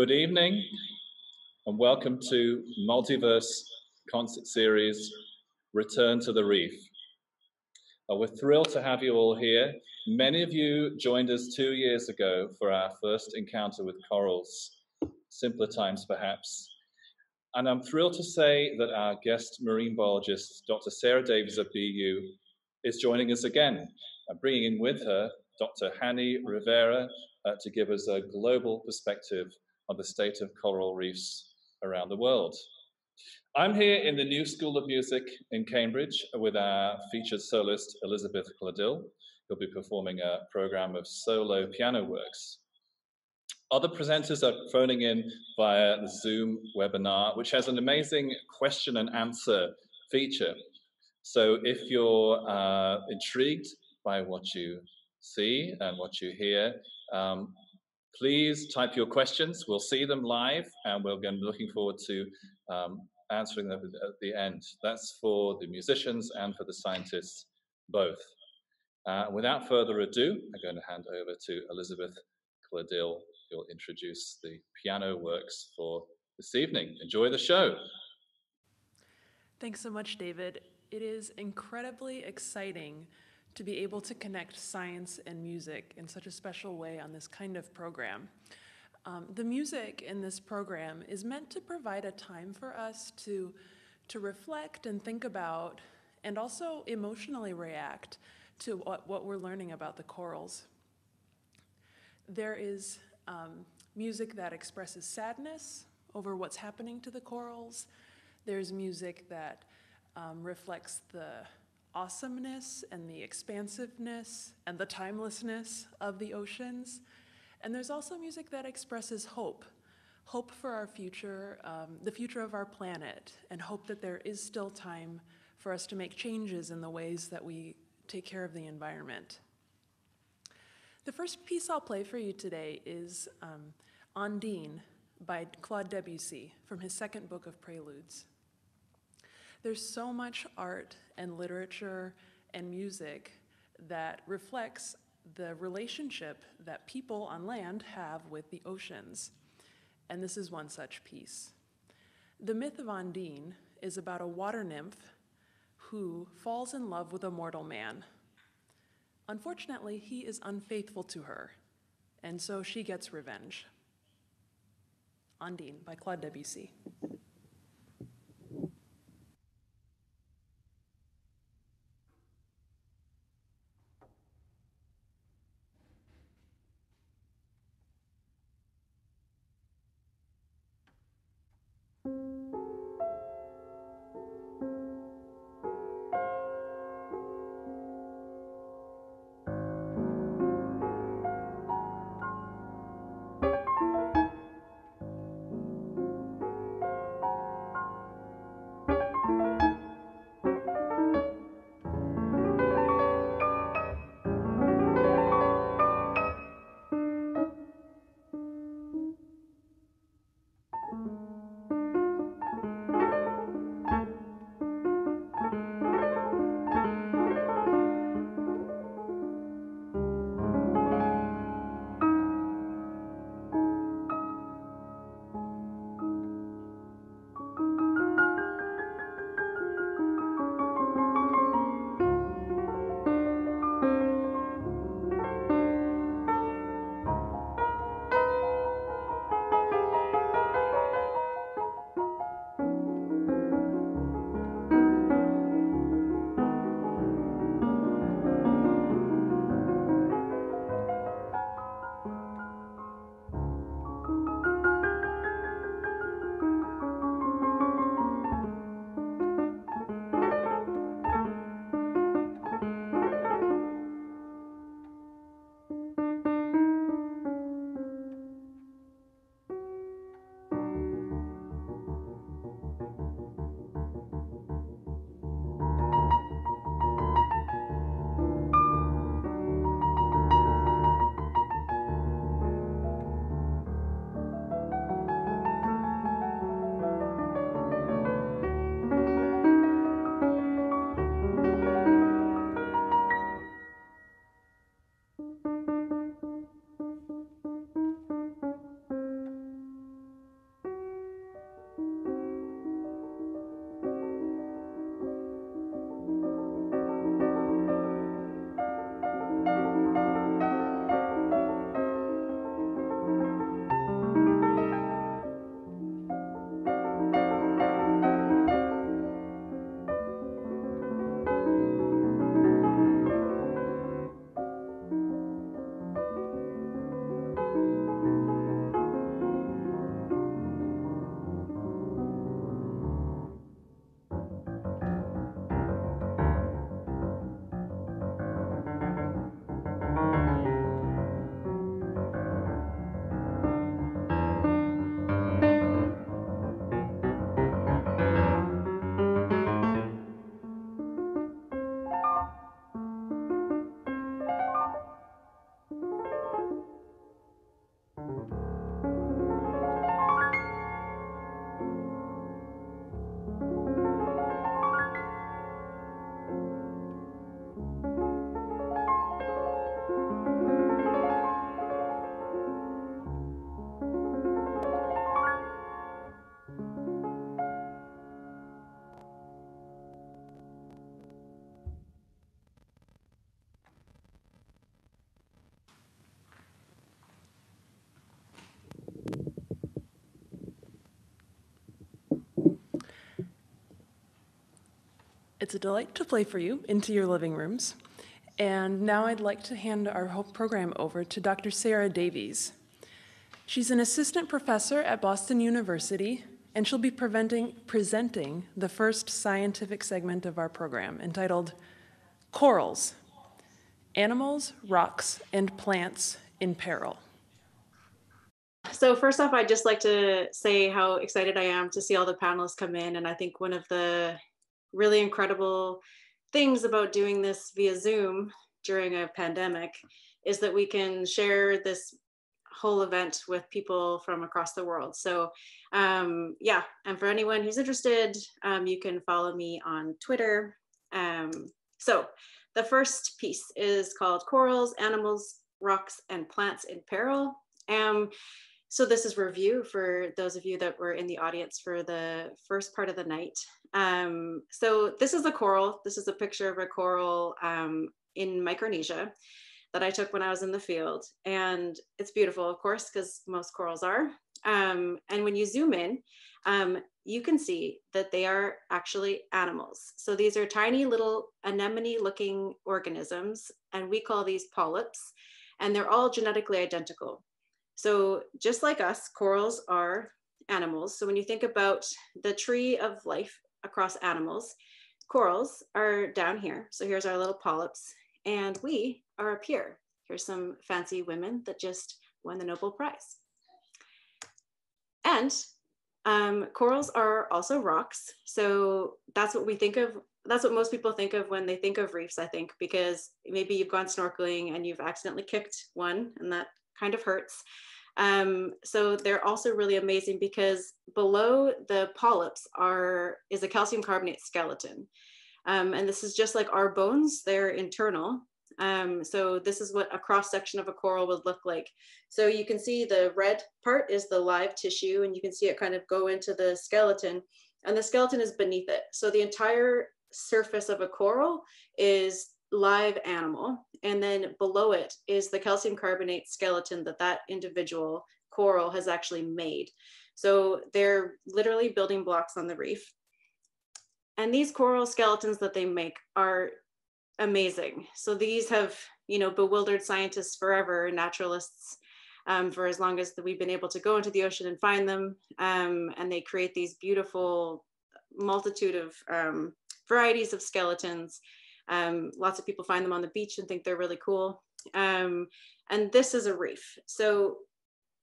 Good evening, and welcome to Multiverse concert series Return to the Reef. Uh, we're thrilled to have you all here. Many of you joined us two years ago for our first encounter with corals, simpler times perhaps. And I'm thrilled to say that our guest marine biologist, Dr. Sarah Davies of BU, is joining us again, uh, bringing in with her Dr. Hanny Rivera uh, to give us a global perspective on the state of coral reefs around the world. I'm here in the New School of Music in Cambridge with our featured soloist Elizabeth Chladil, who'll be performing a program of solo piano works. Other presenters are phoning in via the Zoom webinar, which has an amazing question and answer feature. So if you're uh, intrigued by what you see and what you hear, um, please type your questions. We'll see them live, and we're going to be looking forward to um, answering them at the end. That's for the musicians and for the scientists both. Uh, without further ado, I'm going to hand over to Elizabeth Chladil, who'll introduce the piano works for this evening. Enjoy the show. Thanks so much, David. It is incredibly exciting to be able to connect science and music in such a special way on this kind of program. Um, the music in this program is meant to provide a time for us to, to reflect and think about and also emotionally react to what, what we're learning about the corals. There is um, music that expresses sadness over what's happening to the corals. There's music that um, reflects the awesomeness and the expansiveness and the timelessness of the oceans. And there's also music that expresses hope hope for our future, um, the future of our planet, and hope that there is still time for us to make changes in the ways that we take care of the environment. The first piece I'll play for you today is um, Ondine by Claude Debussy from his second book of Preludes. There's so much art and literature and music that reflects the relationship that people on land have with the oceans. And this is one such piece. The myth of Ondine is about a water nymph who falls in love with a mortal man. Unfortunately, he is unfaithful to her, and so she gets revenge. Ondine by Claude Debussy. It's a delight to play for you into your living rooms. And now I'd like to hand our whole program over to Dr. Sarah Davies. She's an assistant professor at Boston University, and she'll be presenting the first scientific segment of our program entitled Corals Animals, Rocks, and Plants in Peril. So first off, I'd just like to say how excited I am to see all the panelists come in. And I think one of the really incredible things about doing this via Zoom during a pandemic is that we can share this whole event with people from across the world. So um, yeah, and for anyone who's interested, um, you can follow me on Twitter. Um, so the first piece is called Corals, Animals, Rocks, and Plants in Peril. Um, so this is review for those of you that were in the audience for the first part of the night. Um, so this is a coral. This is a picture of a coral um, in Micronesia that I took when I was in the field. And it's beautiful, of course, because most corals are. Um, and when you zoom in, um, you can see that they are actually animals. So these are tiny little anemone looking organisms, and we call these polyps, and they're all genetically identical. So just like us, corals are animals. So when you think about the tree of life across animals, corals are down here. So here's our little polyps, and we are up here. Here's some fancy women that just won the Nobel Prize. And um, corals are also rocks. So that's what we think of. That's what most people think of when they think of reefs, I think, because maybe you've gone snorkeling and you've accidentally kicked one and that kind of hurts. Um, so they're also really amazing because below the polyps are is a calcium carbonate skeleton. Um, and this is just like our bones, they're internal. Um, so this is what a cross section of a coral would look like. So you can see the red part is the live tissue and you can see it kind of go into the skeleton and the skeleton is beneath it. So the entire surface of a coral is live animal. And then below it is the calcium carbonate skeleton that that individual coral has actually made. So they're literally building blocks on the reef. And these coral skeletons that they make are amazing. So these have, you know, bewildered scientists forever, naturalists, um, for as long as we've been able to go into the ocean and find them. Um, and they create these beautiful multitude of um, varieties of skeletons um, lots of people find them on the beach and think they're really cool. Um, and this is a reef. So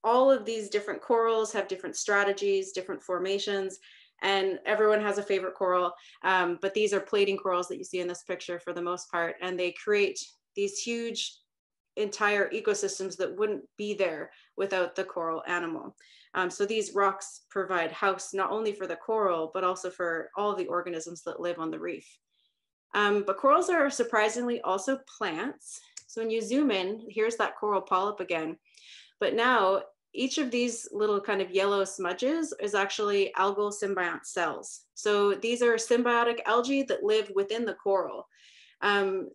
all of these different corals have different strategies, different formations, and everyone has a favorite coral. Um, but these are plating corals that you see in this picture for the most part, and they create these huge entire ecosystems that wouldn't be there without the coral animal. Um, so these rocks provide house not only for the coral, but also for all the organisms that live on the reef. Um, but corals are surprisingly also plants. So when you zoom in, here's that coral polyp again. But now each of these little kind of yellow smudges is actually algal symbiont cells. So these are symbiotic algae that live within the coral. Um,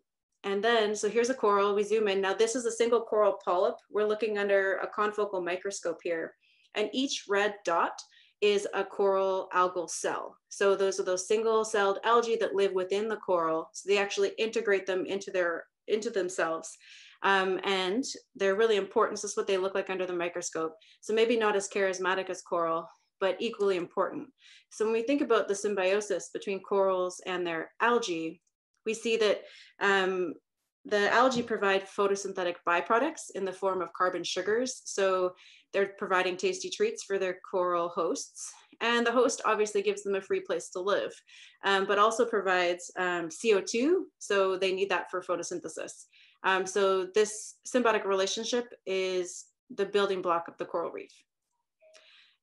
and then, so here's a coral, we zoom in. Now this is a single coral polyp. We're looking under a confocal microscope here. And each red dot is a coral algal cell. So those are those single celled algae that live within the coral. So they actually integrate them into their into themselves. Um, and they're really important. This is what they look like under the microscope. So maybe not as charismatic as coral, but equally important. So when we think about the symbiosis between corals and their algae, we see that um, the algae provide photosynthetic byproducts in the form of carbon sugars. So they're providing tasty treats for their coral hosts. And the host obviously gives them a free place to live, um, but also provides um, CO2. So they need that for photosynthesis. Um, so this symbiotic relationship is the building block of the coral reef.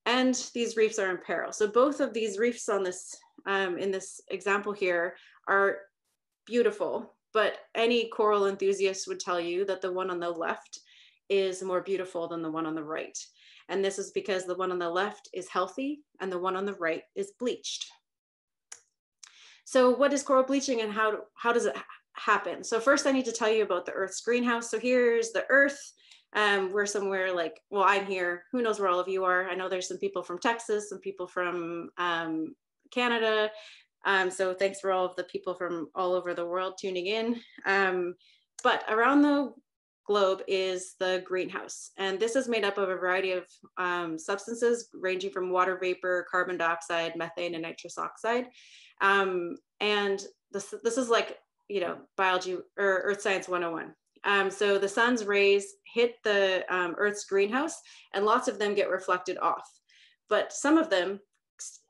And these reefs are in peril. So both of these reefs on this, um, in this example here are beautiful, but any coral enthusiast would tell you that the one on the left is more beautiful than the one on the right. And this is because the one on the left is healthy and the one on the right is bleached. So what is coral bleaching and how, how does it happen? So first I need to tell you about the Earth's greenhouse. So here's the Earth. Um, we're somewhere like, well, I'm here. Who knows where all of you are? I know there's some people from Texas, some people from um, Canada, Um, so thanks for all of the people from all over the world tuning in. Um, but around the globe is the greenhouse. And this is made up of a variety of um, substances ranging from water vapor, carbon dioxide, methane, and nitrous oxide. Um, and this, this is like, you know, biology or earth science 101. Um, so the sun's rays hit the um, Earth's greenhouse and lots of them get reflected off. But some of them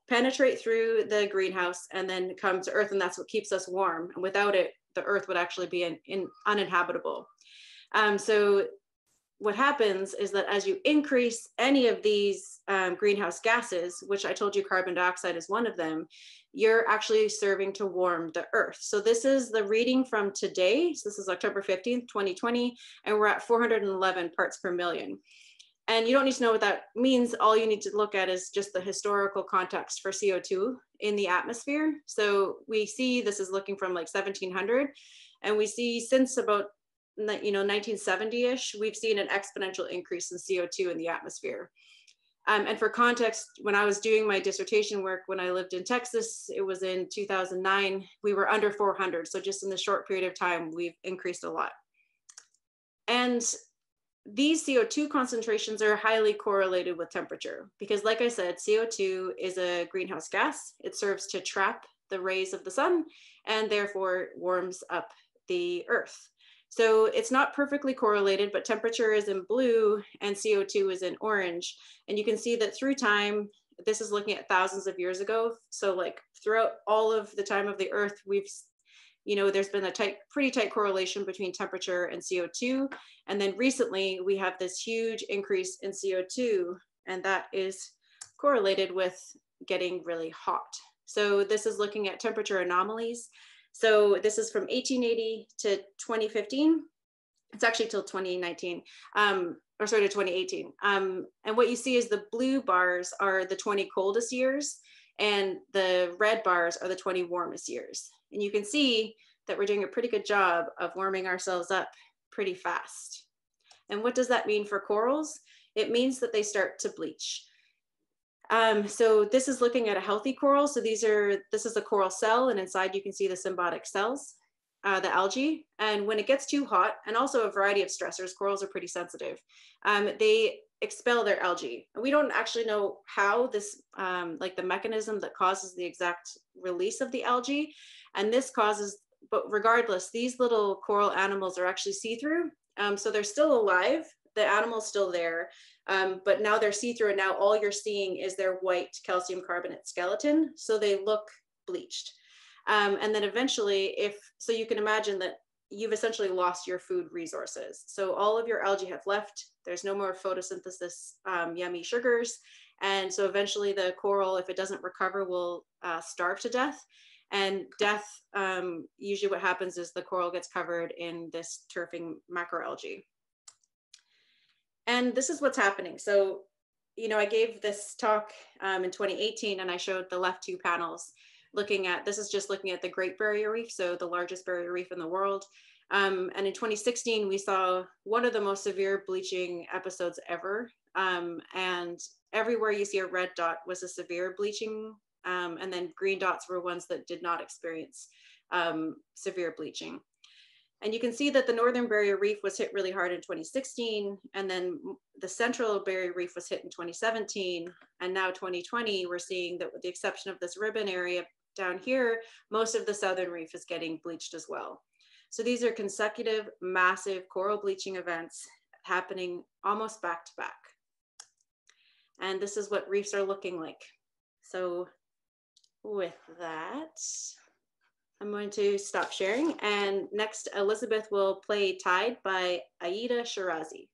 penetrate through the greenhouse and then come to Earth and that's what keeps us warm. And without it, the Earth would actually be in, in uninhabitable. Um, so what happens is that as you increase any of these um, greenhouse gases, which I told you carbon dioxide is one of them, you're actually serving to warm the earth. So this is the reading from today. So this is October 15th, 2020, and we're at 411 parts per million. And you don't need to know what that means. All you need to look at is just the historical context for CO2 in the atmosphere. So we see this is looking from like 1700, and we see since about you know 1970ish, we've seen an exponential increase in CO2 in the atmosphere. Um, and for context, when I was doing my dissertation work when I lived in Texas, it was in 2009, we were under 400. So just in the short period of time, we've increased a lot. And these CO2 concentrations are highly correlated with temperature because like I said, CO2 is a greenhouse gas. It serves to trap the rays of the sun and therefore warms up the earth. So it's not perfectly correlated, but temperature is in blue and CO2 is in orange. And you can see that through time, this is looking at thousands of years ago. So like throughout all of the time of the earth, we've, you know, there's been a tight, pretty tight correlation between temperature and CO2. And then recently we have this huge increase in CO2 and that is correlated with getting really hot. So this is looking at temperature anomalies. So this is from 1880 to 2015. It's actually till 2019, um, or sorry, to 2018. Um, and what you see is the blue bars are the 20 coldest years, and the red bars are the 20 warmest years. And you can see that we're doing a pretty good job of warming ourselves up pretty fast. And what does that mean for corals? It means that they start to bleach. Um, so this is looking at a healthy coral. So these are, this is a coral cell and inside you can see the symbiotic cells, uh, the algae. And when it gets too hot and also a variety of stressors, corals are pretty sensitive. Um, they expel their algae. And we don't actually know how this, um, like the mechanism that causes the exact release of the algae. And this causes, but regardless, these little coral animals are actually see-through. Um, so they're still alive, the animal's still there, um, but now they're see-through and now all you're seeing is their white calcium carbonate skeleton. So they look bleached. Um, and then eventually if, so you can imagine that you've essentially lost your food resources. So all of your algae have left, there's no more photosynthesis, um, yummy sugars. And so eventually the coral, if it doesn't recover, will uh, starve to death. And death, um, usually what happens is the coral gets covered in this turfing macroalgae. And this is what's happening. So, you know, I gave this talk um, in 2018 and I showed the left two panels looking at, this is just looking at the Great Barrier Reef, so the largest barrier reef in the world. Um, and in 2016, we saw one of the most severe bleaching episodes ever. Um, and everywhere you see a red dot was a severe bleaching. Um, and then green dots were ones that did not experience um, severe bleaching. And you can see that the Northern Barrier Reef was hit really hard in 2016, and then the Central Barrier Reef was hit in 2017, and now 2020, we're seeing that with the exception of this ribbon area down here, most of the Southern Reef is getting bleached as well. So these are consecutive massive coral bleaching events happening almost back to back. And this is what reefs are looking like. So with that, I'm going to stop sharing. And next, Elizabeth will play Tide by Aida Shirazi.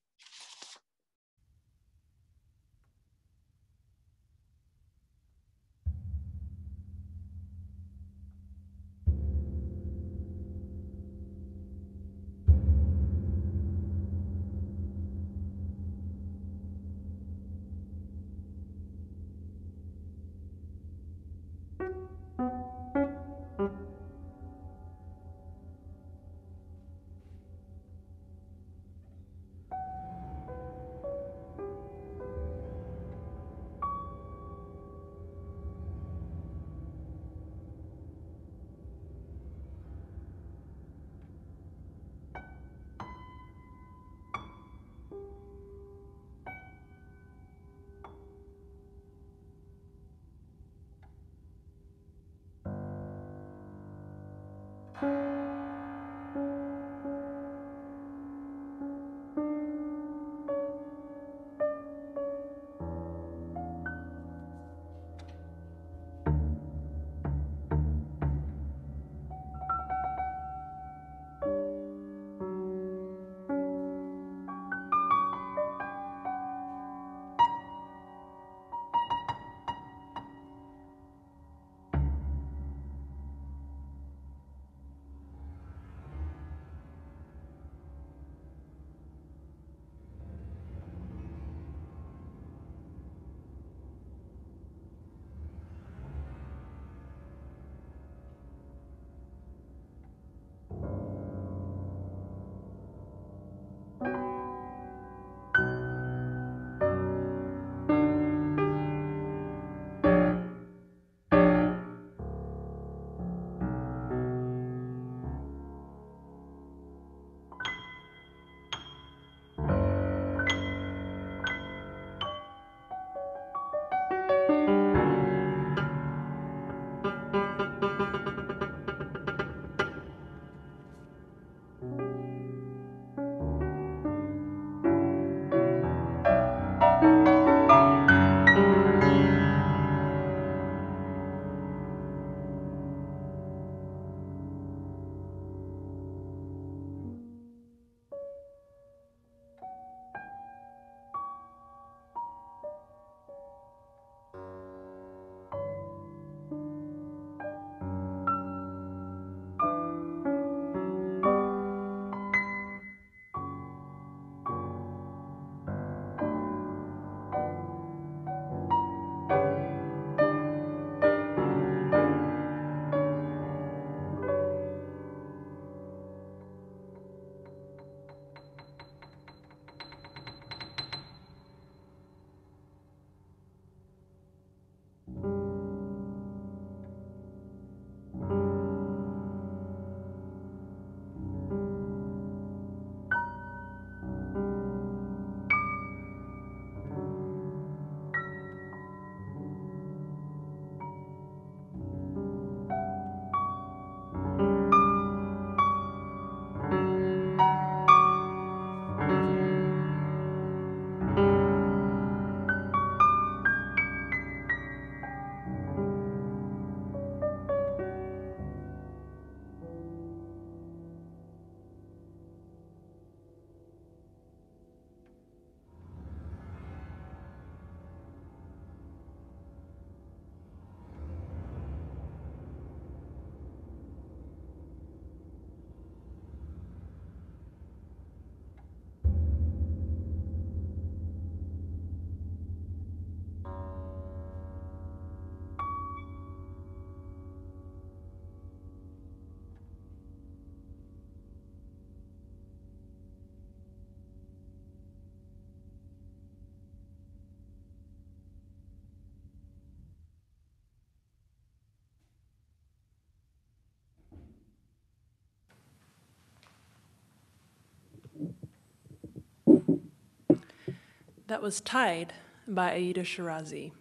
That was Tide by Aida Shirazi.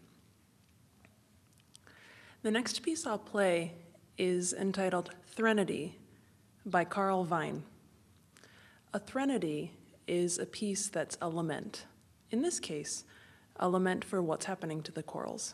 The next piece I'll play is entitled Threnody by Carl Vine. A threnody is a piece that's a lament. In this case, a lament for what's happening to the corals.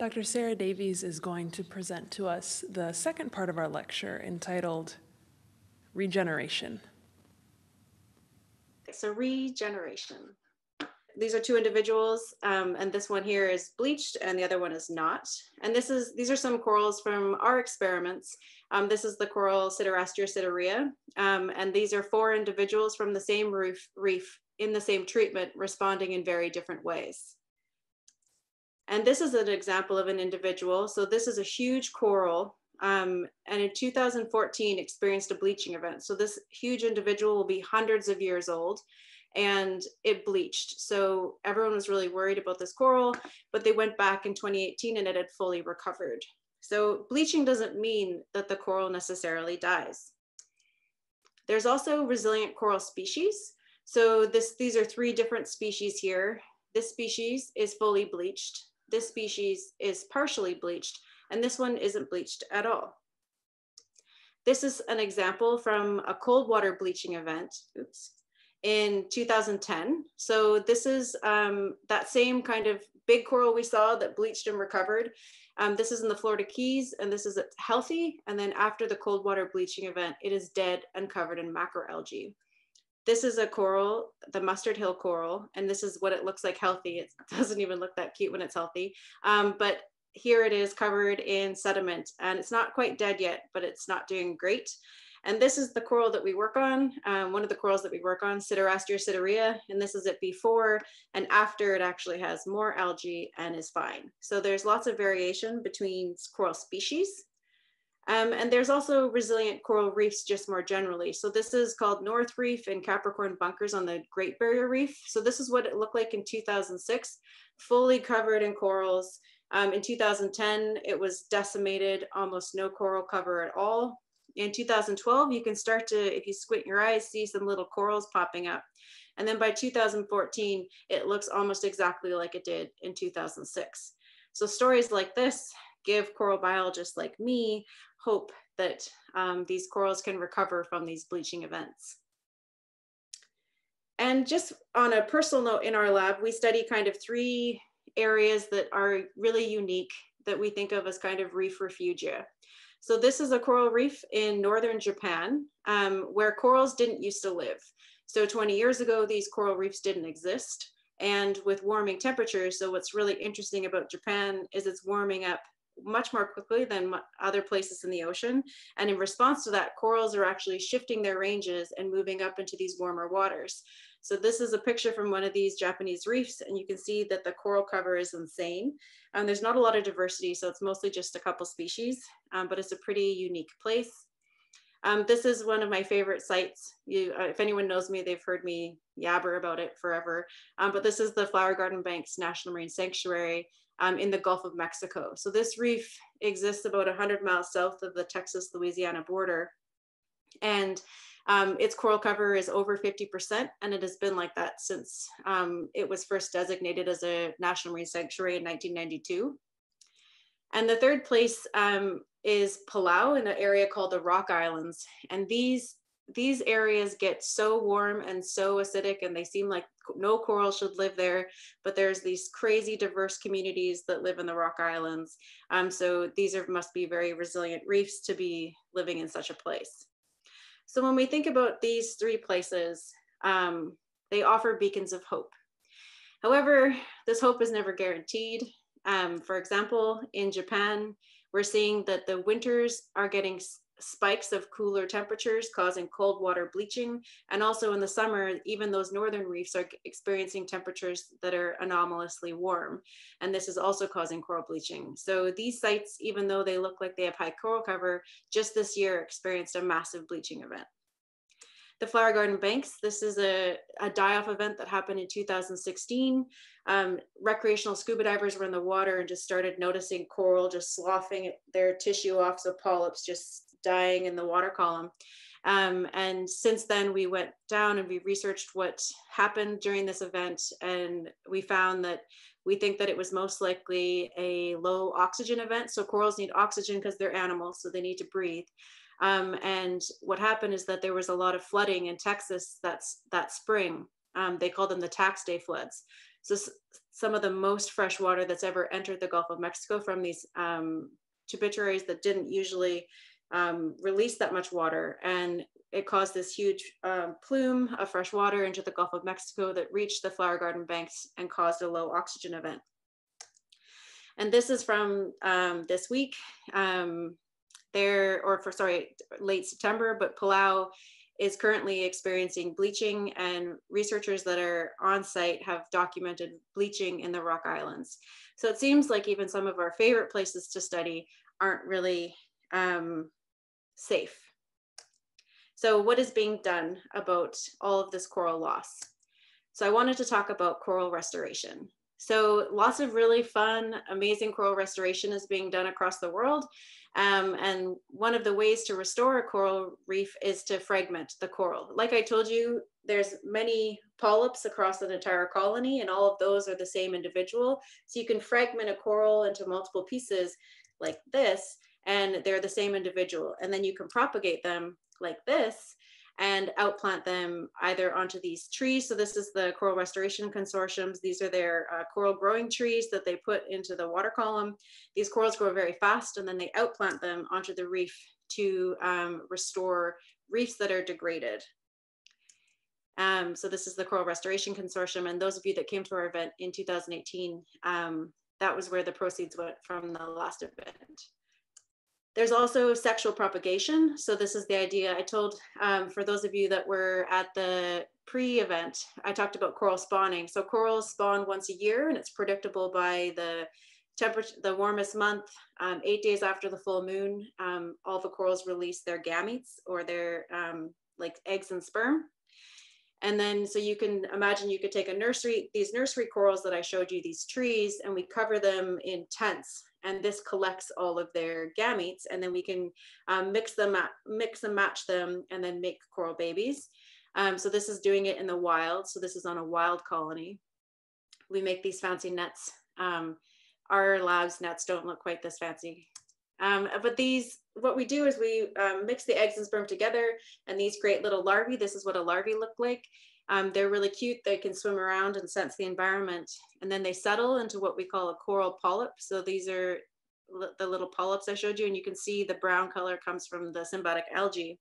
Dr. Sarah Davies is going to present to us the second part of our lecture entitled Regeneration. So regeneration. These are two individuals, um, and this one here is bleached and the other one is not. And this is these are some corals from our experiments. Um, this is the coral Siderastrea siderea, um, and these are four individuals from the same reef, reef in the same treatment responding in very different ways. And this is an example of an individual. So this is a huge coral um, and in 2014 experienced a bleaching event. So this huge individual will be hundreds of years old and it bleached. So everyone was really worried about this coral, but they went back in 2018 and it had fully recovered. So bleaching doesn't mean that the coral necessarily dies. There's also resilient coral species. So this, these are three different species here. This species is fully bleached. This species is partially bleached and this one isn't bleached at all. This is an example from a cold water bleaching event, oops, in 2010. So this is um, that same kind of big coral we saw that bleached and recovered. Um, this is in the Florida Keys and this is healthy. And then after the cold water bleaching event, it is dead and covered in macroalgae. This is a coral, the mustard hill coral, and this is what it looks like healthy. It doesn't even look that cute when it's healthy. Um, but here it is covered in sediment and it's not quite dead yet, but it's not doing great. And this is the coral that we work on, um, one of the corals that we work on, Siderastrea siderea, and this is it before and after it actually has more algae and is fine. So there's lots of variation between coral species. Um, and there's also resilient coral reefs just more generally. So this is called North Reef and Capricorn Bunkers on the Great Barrier Reef. So this is what it looked like in 2006, fully covered in corals. Um, in 2010, it was decimated, almost no coral cover at all. In 2012, you can start to, if you squint your eyes, see some little corals popping up. And then by 2014, it looks almost exactly like it did in 2006. So stories like this give coral biologists like me hope that um, these corals can recover from these bleaching events. And just on a personal note in our lab, we study kind of three areas that are really unique that we think of as kind of reef refugia. So this is a coral reef in northern Japan um, where corals didn't used to live. So 20 years ago, these coral reefs didn't exist. And with warming temperatures, so what's really interesting about Japan is it's warming up much more quickly than other places in the ocean. And in response to that, corals are actually shifting their ranges and moving up into these warmer waters. So this is a picture from one of these Japanese reefs, and you can see that the coral cover is insane. And there's not a lot of diversity, so it's mostly just a couple species, um, but it's a pretty unique place. Um, this is one of my favorite sites. You, uh, if anyone knows me, they've heard me yabber about it forever. Um, but this is the Flower Garden Banks National Marine Sanctuary um, in the Gulf of Mexico. So this reef exists about 100 miles south of the Texas-Louisiana border. And um, its coral cover is over 50%, and it has been like that since um, it was first designated as a National Marine Sanctuary in 1992. And the third place um, is Palau in an area called the Rock Islands. And these, these areas get so warm and so acidic, and they seem like no coral should live there, but there's these crazy diverse communities that live in the Rock Islands. Um, so these are, must be very resilient reefs to be living in such a place. So when we think about these three places, um, they offer beacons of hope. However, this hope is never guaranteed. Um, for example, in Japan, we're seeing that the winters are getting spikes of cooler temperatures causing cold water bleaching. And also in the summer, even those northern reefs are experiencing temperatures that are anomalously warm. And this is also causing coral bleaching. So these sites, even though they look like they have high coral cover, just this year experienced a massive bleaching event. The Flower Garden Banks, this is a, a die-off event that happened in 2016. Um, recreational scuba divers were in the water and just started noticing coral just sloughing their tissue off, so polyps just dying in the water column. Um, and since then, we went down and we researched what happened during this event, and we found that we think that it was most likely a low oxygen event. So corals need oxygen because they're animals, so they need to breathe. Um, and what happened is that there was a lot of flooding in Texas that's that spring. Um, they called them the tax day floods. So some of the most fresh water that's ever entered the Gulf of Mexico from these um, tributaries that didn't usually um, release that much water. And it caused this huge um, plume of fresh water into the Gulf of Mexico that reached the flower garden banks and caused a low oxygen event. And this is from um, this week. Um, there, or for sorry, late September, but Palau is currently experiencing bleaching and researchers that are on site have documented bleaching in the rock islands. So it seems like even some of our favorite places to study aren't really um, safe. So what is being done about all of this coral loss? So I wanted to talk about coral restoration. So lots of really fun, amazing coral restoration is being done across the world. Um, and one of the ways to restore a coral reef is to fragment the coral. Like I told you, there's many polyps across an entire colony and all of those are the same individual. So you can fragment a coral into multiple pieces like this and they're the same individual. And then you can propagate them like this and outplant them either onto these trees. So this is the Coral Restoration Consortiums. These are their uh, coral growing trees that they put into the water column. These corals grow very fast and then they outplant them onto the reef to um, restore reefs that are degraded. Um, so this is the Coral Restoration Consortium. And those of you that came to our event in 2018, um, that was where the proceeds went from the last event. There's also sexual propagation. So this is the idea I told um, for those of you that were at the pre-event, I talked about coral spawning. So corals spawn once a year and it's predictable by the temperature, the warmest month, um, eight days after the full moon, um, all the corals release their gametes or their um, like eggs and sperm. And then, so you can imagine you could take a nursery, these nursery corals that I showed you, these trees, and we cover them in tents and this collects all of their gametes and then we can um, mix them mix and match them and then make coral babies. Um, so this is doing it in the wild. So this is on a wild colony. We make these fancy nets. Um, our labs nets don't look quite this fancy. Um, but these what we do is we um, mix the eggs and sperm together and these create little larvae this is what a larvae look like um, they're really cute. They can swim around and sense the environment. And then they settle into what we call a coral polyp. So these are the little polyps I showed you, and you can see the brown color comes from the symbiotic algae.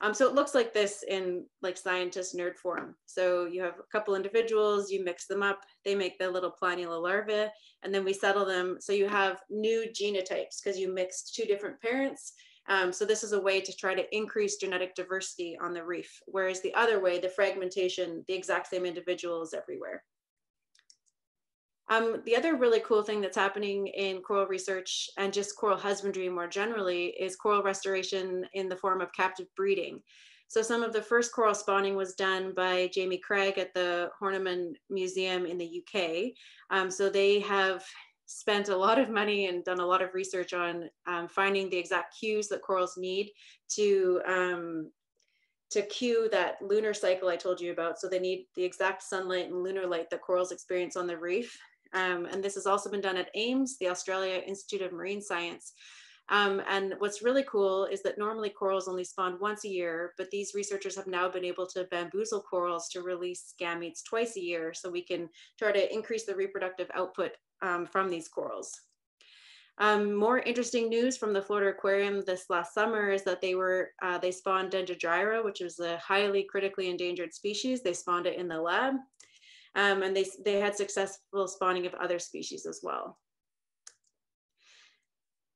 Um, so it looks like this in like scientist nerd form. So you have a couple individuals, you mix them up, they make the little planula larvae, and then we settle them. So you have new genotypes because you mixed two different parents um, so this is a way to try to increase genetic diversity on the reef, whereas the other way, the fragmentation, the exact same individuals everywhere. Um, the other really cool thing that's happening in coral research and just coral husbandry more generally is coral restoration in the form of captive breeding. So some of the first coral spawning was done by Jamie Craggs at the Horniman Museum in the UK. Um, so they have spent a lot of money and done a lot of research on um, finding the exact cues that corals need to um, to cue that lunar cycle I told you about. So they need the exact sunlight and lunar light that corals experience on the reef. Um, and this has also been done at AIMS, the Australia Institute of Marine Science. Um, and what's really cool is that normally corals only spawn once a year, but these researchers have now been able to bamboozle corals to release gametes twice a year so we can try to increase the reproductive output um, from these corals. Um, more interesting news from the Florida Aquarium this last summer is that they were uh, they spawned Dendrogyra, which is a highly critically endangered species. They spawned it in the lab, um, and they they had successful spawning of other species as well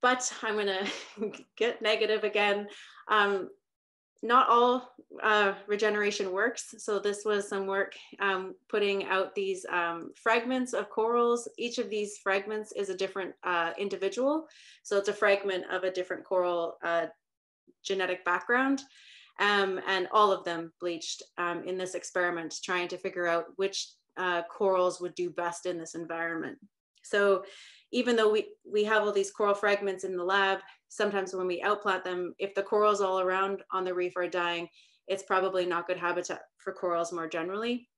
but I'm going to get negative again. Um, not all uh, regeneration works. So this was some work um, putting out these um, fragments of corals. Each of these fragments is a different uh, individual. So it's a fragment of a different coral uh, genetic background. Um, and all of them bleached um, in this experiment, trying to figure out which uh, corals would do best in this environment. So even though we, we have all these coral fragments in the lab, sometimes when we outplant them, if the corals all around on the reef are dying, it's probably not good habitat for corals more generally.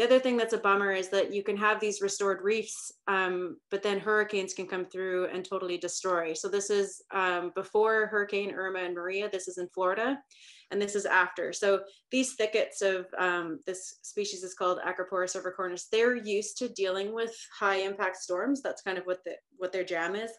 The other thing that's a bummer is that you can have these restored reefs, um, but then hurricanes can come through and totally destroy. So this is um, before Hurricane Irma and Maria. This is in Florida, and this is after. So these thickets of um, this species is called Acropora cervicornis. They're used to dealing with high impact storms. That's kind of what the what their jam is.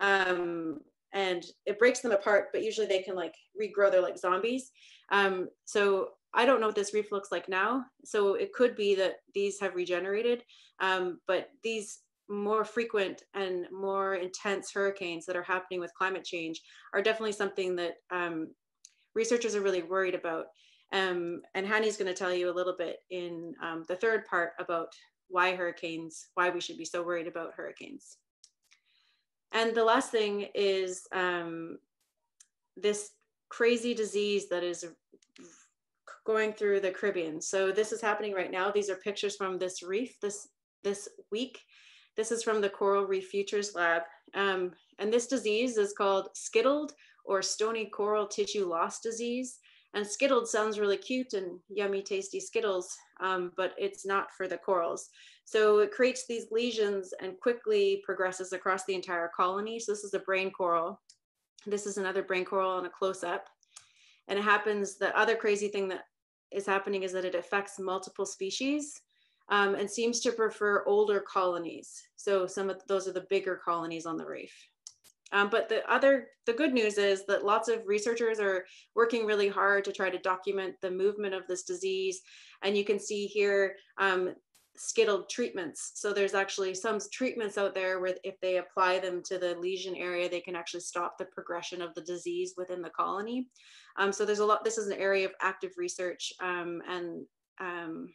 Um, and it breaks them apart, but usually they can like regrow. They're like zombies. Um, so I don't know what this reef looks like now. So it could be that these have regenerated, um, but these more frequent and more intense hurricanes that are happening with climate change are definitely something that um, researchers are really worried about. Um, and Hanny's going to tell you a little bit in um, the third part about why hurricanes, why we should be so worried about hurricanes. And the last thing is um, this crazy disease that is going through the Caribbean. So this is happening right now. These are pictures from this reef this this week. This is from the Coral Reef Futures Lab. Um, and this disease is called skittled or stony coral tissue loss disease. And skittled sounds really cute and yummy, tasty Skittles, um, but it's not for the corals. So it creates these lesions and quickly progresses across the entire colony. So this is a brain coral. This is another brain coral on a close up. And it happens, the other crazy thing that is happening is that it affects multiple species um, and seems to prefer older colonies. So some of those are the bigger colonies on the reef. Um, but the other, the good news is that lots of researchers are working really hard to try to document the movement of this disease. And you can see here um, skittled treatments. So there's actually some treatments out there where if they apply them to the lesion area, they can actually stop the progression of the disease within the colony. Um, so there's a lot, this is an area of active research um, and um,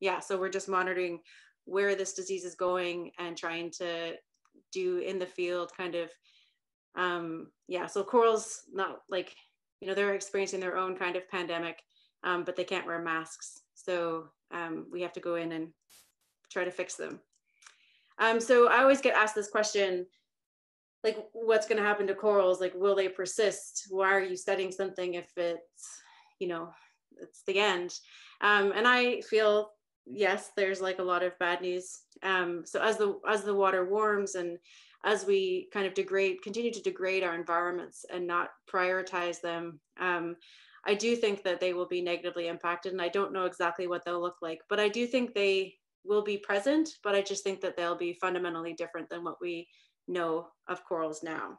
yeah, so we're just monitoring where this disease is going and trying to do in the field kind of, um, yeah, so corals not like, you know, they're experiencing their own kind of pandemic, um, but they can't wear masks. So um, we have to go in and try to fix them. Um, so I always get asked this question, like what's going to happen to corals? Like, will they persist? Why are you studying something if it's, you know, it's the end? Um, and I feel, yes, there's like a lot of bad news. Um, so as the, as the water warms and as we kind of degrade, continue to degrade our environments and not prioritize them, um, I do think that they will be negatively impacted and I don't know exactly what they'll look like, but I do think they will be present, but I just think that they'll be fundamentally different than what we know of corals now.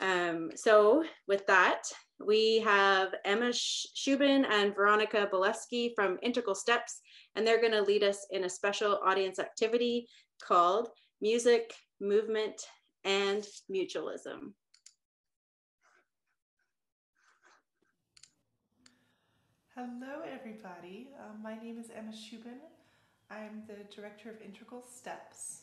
Um, so with that, we have Emma Shubin and Veronica Bolesky from Integral Steps, and they're gonna lead us in a special audience activity called Music, Movement, and Mutualism. Hello, everybody. Um, my name is Emma Shubin. I'm the director of Integral Steps,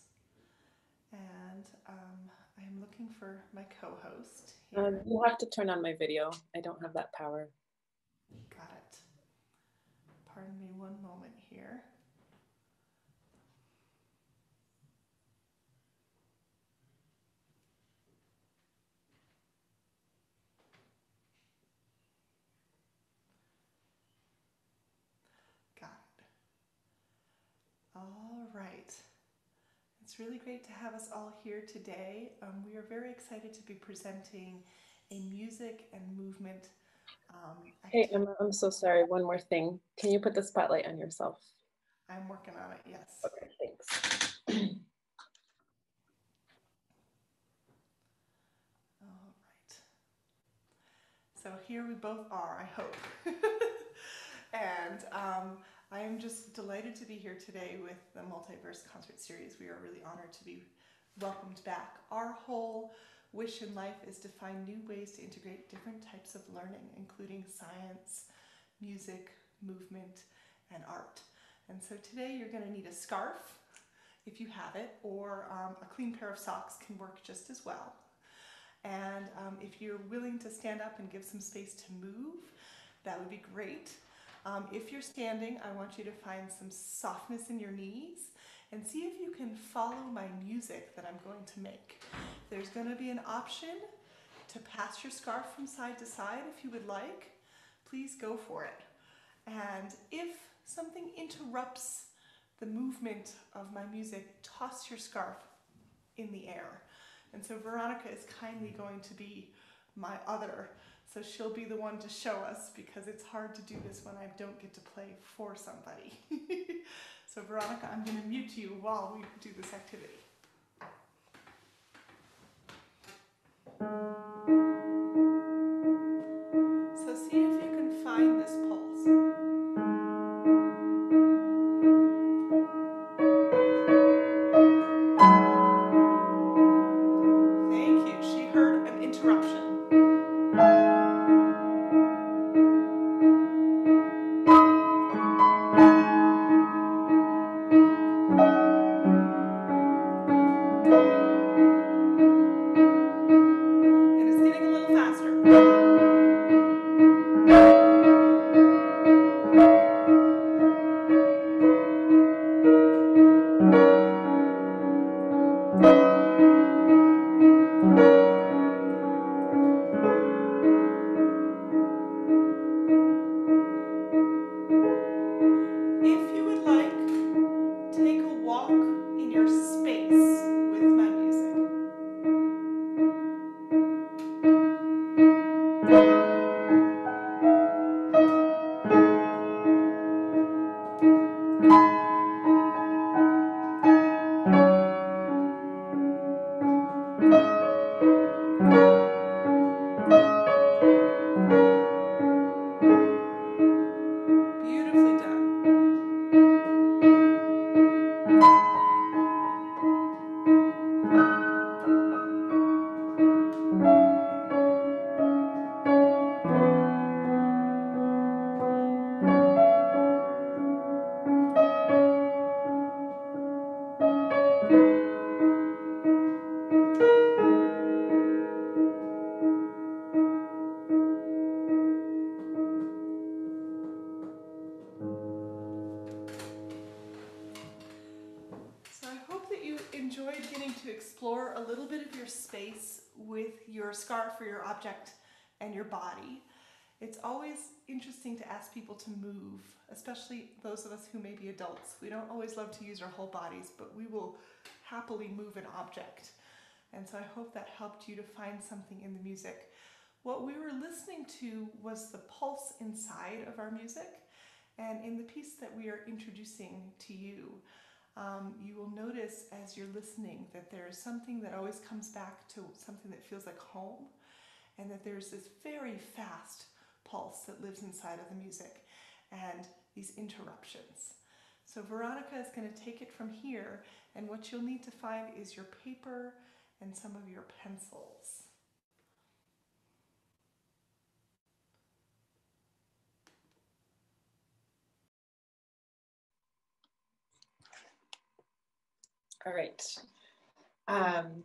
and um, I'm looking for my co-host. Um, you have to turn on my video. I don't have that power. Got it. Pardon me one moment here. All right. It's really great to have us all here today. Um, we are very excited to be presenting a music and movement. Um, hey, Emma, I'm so sorry. One more thing. Can you put the spotlight on yourself? I'm working on it, yes. Okay, thanks. all right. So here we both are, I hope. and um, I am just delighted to be here today with the Multiverse Concert Series. We are really honored to be welcomed back. Our whole wish in life is to find new ways to integrate different types of learning, including science, music, movement, and art. And so today you're going to need a scarf, if you have it, or um, a clean pair of socks can work just as well. And um, if you're willing to stand up and give some space to move, that would be great. Um, if you're standing, I want you to find some softness in your knees and see if you can follow my music that I'm going to make. There's going to be an option to pass your scarf from side to side if you would like. Please go for it. And if something interrupts the movement of my music, toss your scarf in the air. And so Veronica is kindly going to be my other. So she'll be the one to show us because it's hard to do this when I don't get to play for somebody. so Veronica, I'm going to mute you while we do this activity. Scarf for your object and your body. It's always interesting to ask people to move, especially those of us who may be adults. We don't always love to use our whole bodies, but we will happily move an object. And so I hope that helped you to find something in the music. What we were listening to was the pulse inside of our music. And in the piece that we are introducing to you, um, you will notice as you're listening that there is something that always comes back to something that feels like home, and that there's this very fast pulse that lives inside of the music and these interruptions. So Veronica is going to take it from here, and what you'll need to find is your paper and some of your pencils. All right. Um,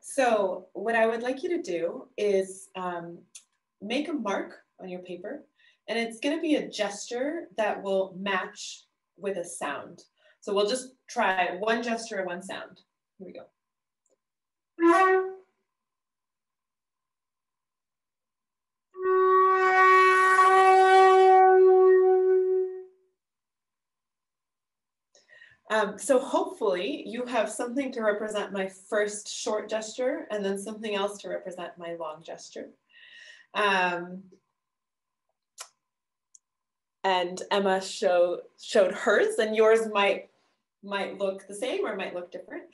so what I would like you to do is um, make a mark on your paper and it's gonna be a gesture that will match with a sound. So we'll just try one gesture and one sound. Here we go. Um, so hopefully you have something to represent my first short gesture and then something else to represent my long gesture. Um, and Emma show, showed hers and yours might, might look the same or might look different.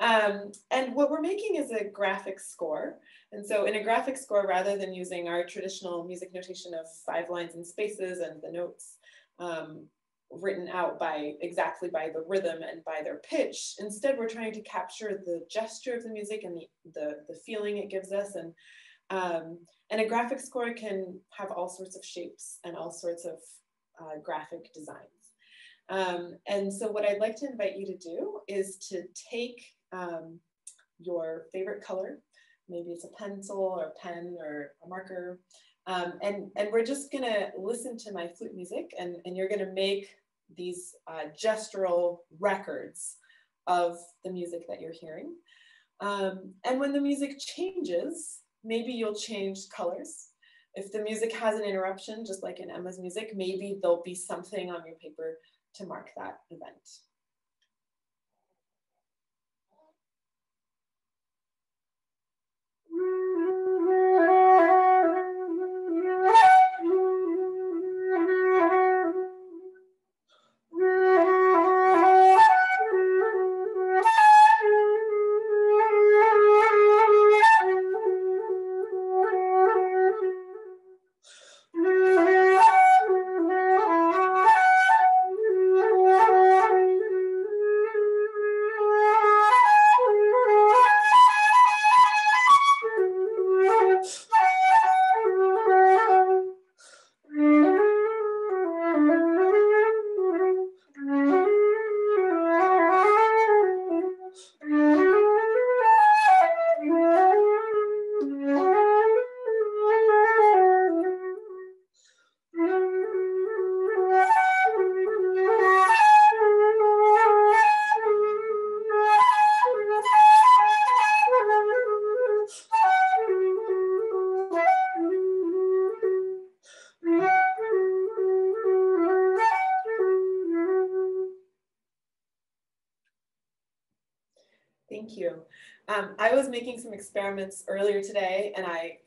Um, and what we're making is a graphic score. And so in a graphic score, rather than using our traditional music notation of five lines and spaces and the notes, um, written out by exactly by the rhythm and by their pitch. Instead, we're trying to capture the gesture of the music and the, the, the feeling it gives us. And, um, and a graphic score can have all sorts of shapes and all sorts of uh, graphic designs. Um, and so what I'd like to invite you to do is to take um, your favorite color, maybe it's a pencil or a pen or a marker, um, and, and we're just gonna listen to my flute music and, and you're gonna make these uh, gestural records of the music that you're hearing. Um, and when the music changes, maybe you'll change colors. if the music has an interruption, just like in Emma's music, maybe there'll be something on your paper to mark that event. Making some experiments earlier today and I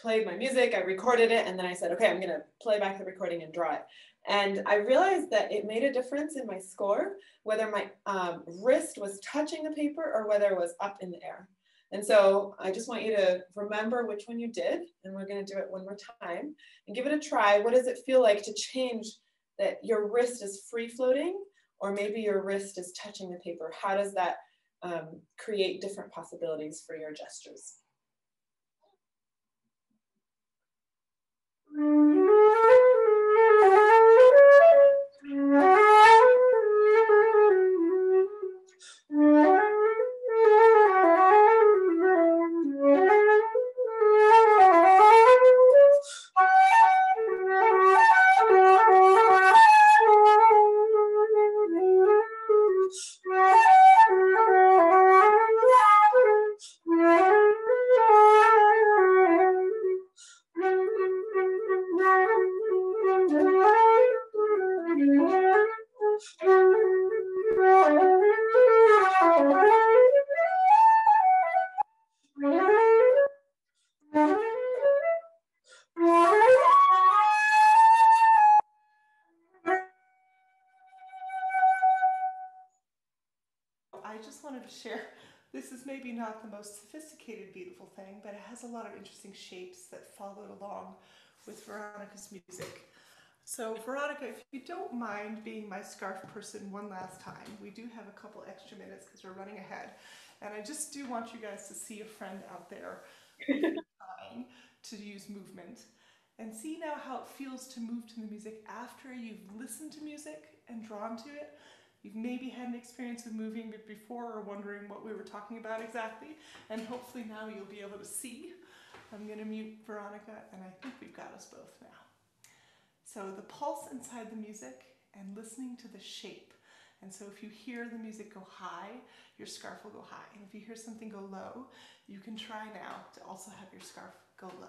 played my music, I recorded it, and then I said, okay, I'm gonna play back the recording and draw it. And I realized that it made a difference in my score, whether my um, wrist was touching the paper or whether it was up in the air. And so I just want you to remember which one you did, and we're gonna do it one more time and give it a try. What does it feel like to change that your wrist is free floating or maybe your wrist is touching the paper? How does that um, create different possibilities for your gestures. Interesting shapes that followed along with Veronica's music. So Veronica, if you don't mind being my scarf person one last time, we do have a couple extra minutes because we're running ahead. And I just do want you guys to see a friend out there trying to use movement and see now how it feels to move to the music after you've listened to music and drawn to it You've maybe had an experience of moving before or wondering what we were talking about exactly, and hopefully now you'll be able to see. I'm going to mute Veronica, and I think we've got us both now. So the pulse inside the music and listening to the shape. And so if you hear the music go high, your scarf will go high. And if you hear something go low, you can try now to also have your scarf go low.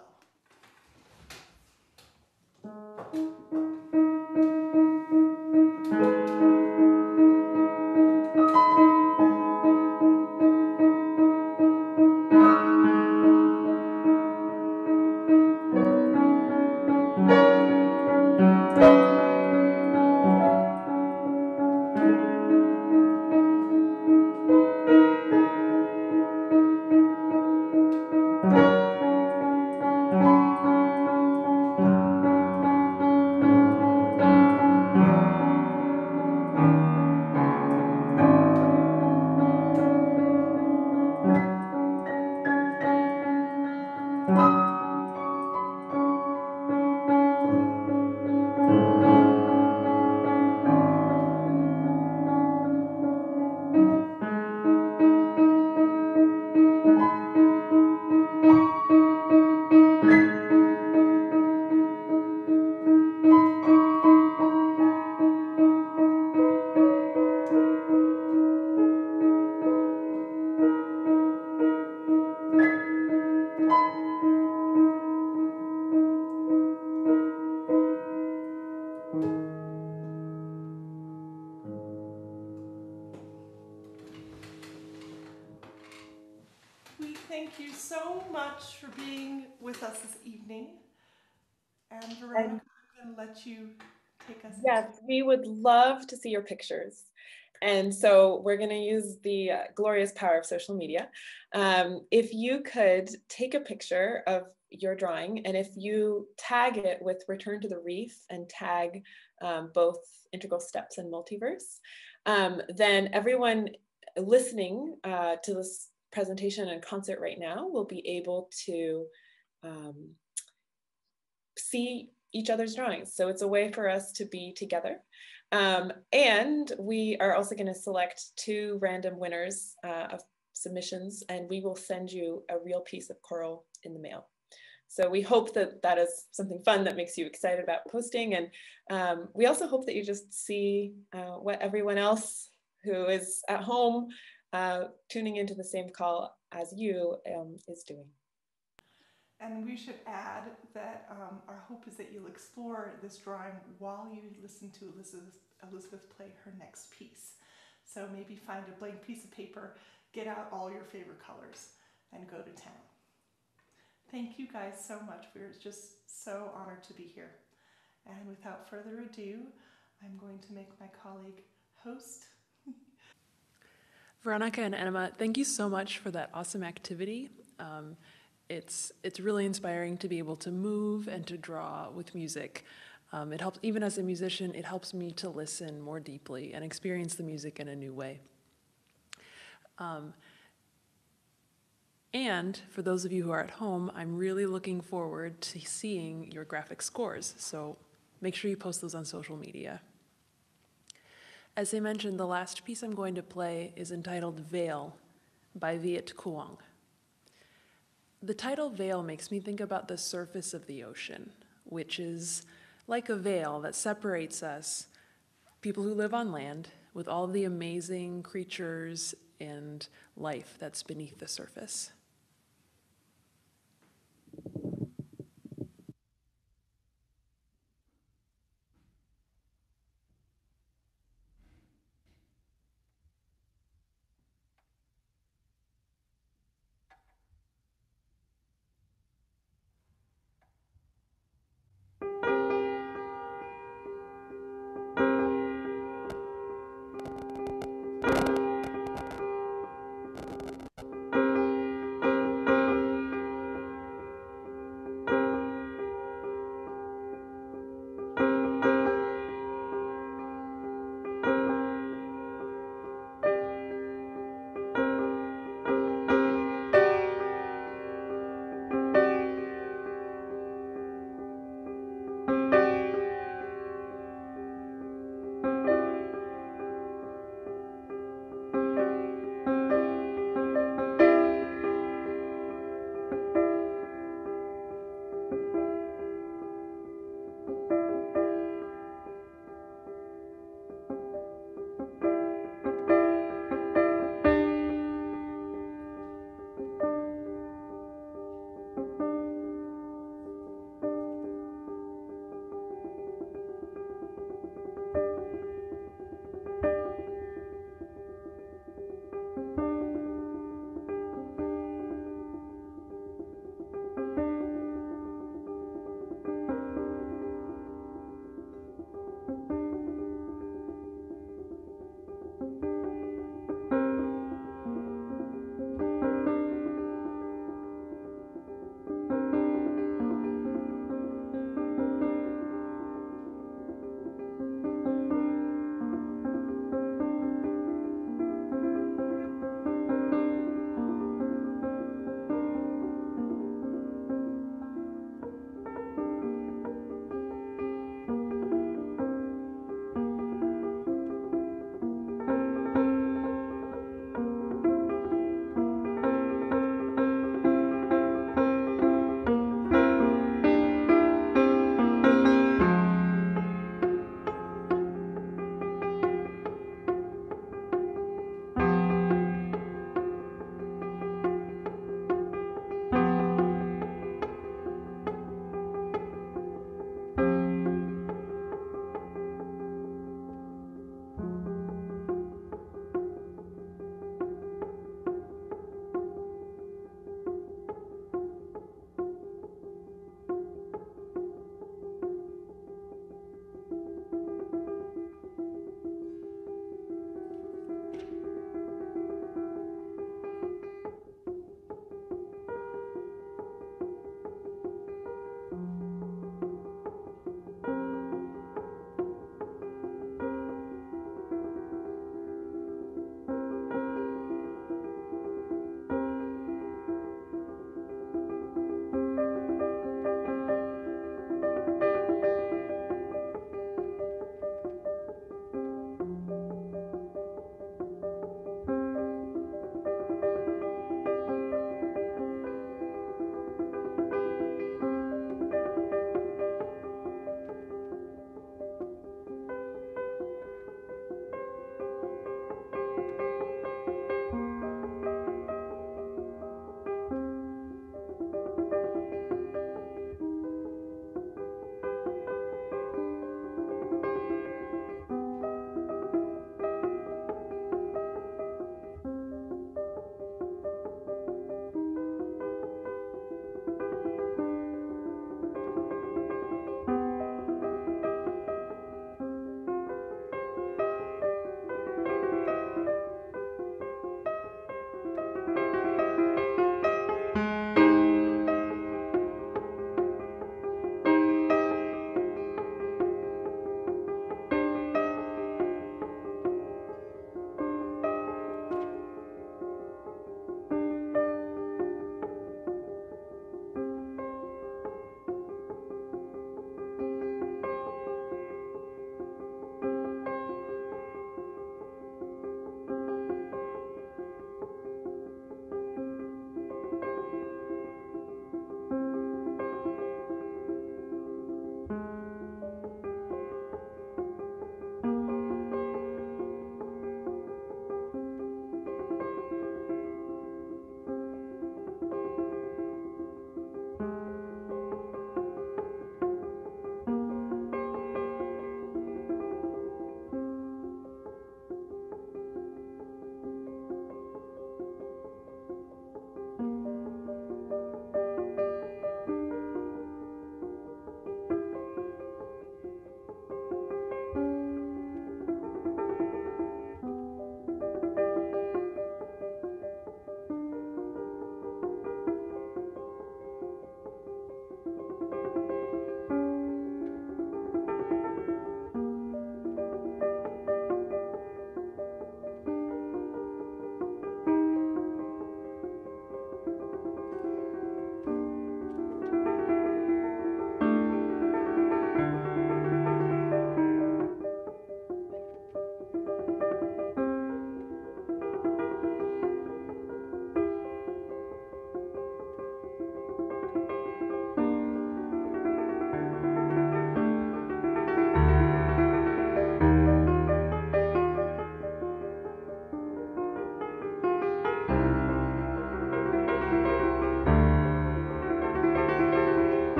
See your pictures. And so we're going to use the uh, glorious power of social media. Um, if you could take a picture of your drawing and if you tag it with return to the reef and tag um, both integral steps and multiverse, um, then everyone listening uh, to this presentation and concert right now will be able to um, see each other's drawings. So it's a way for us to be together. Um, and we are also going to select two random winners uh, of submissions, and we will send you a real piece of coral in the mail. So we hope that that is something fun that makes you excited about posting. And um, we also hope that you just see uh, what everyone else who is at home uh, tuning into the same call as you um, is doing. And we should add that um, our hope is that you'll explore this drawing while you listen to Elizabeth, Elizabeth play her next piece. So maybe find a blank piece of paper, get out all your favorite colors, and go to town. Thank you guys so much. We're just so honored to be here. And without further ado, I'm going to make my colleague host. Veronica and Emma, thank you so much for that awesome activity. Um, it's, it's really inspiring to be able to move and to draw with music. Um, it helps, even as a musician, it helps me to listen more deeply and experience the music in a new way. Um, and for those of you who are at home, I'm really looking forward to seeing your graphic scores. So make sure you post those on social media. As I mentioned, the last piece I'm going to play is entitled Veil by Viet Cuong. The title Veil makes me think about the surface of the ocean, which is like a veil that separates us, people who live on land, with all the amazing creatures and life that's beneath the surface.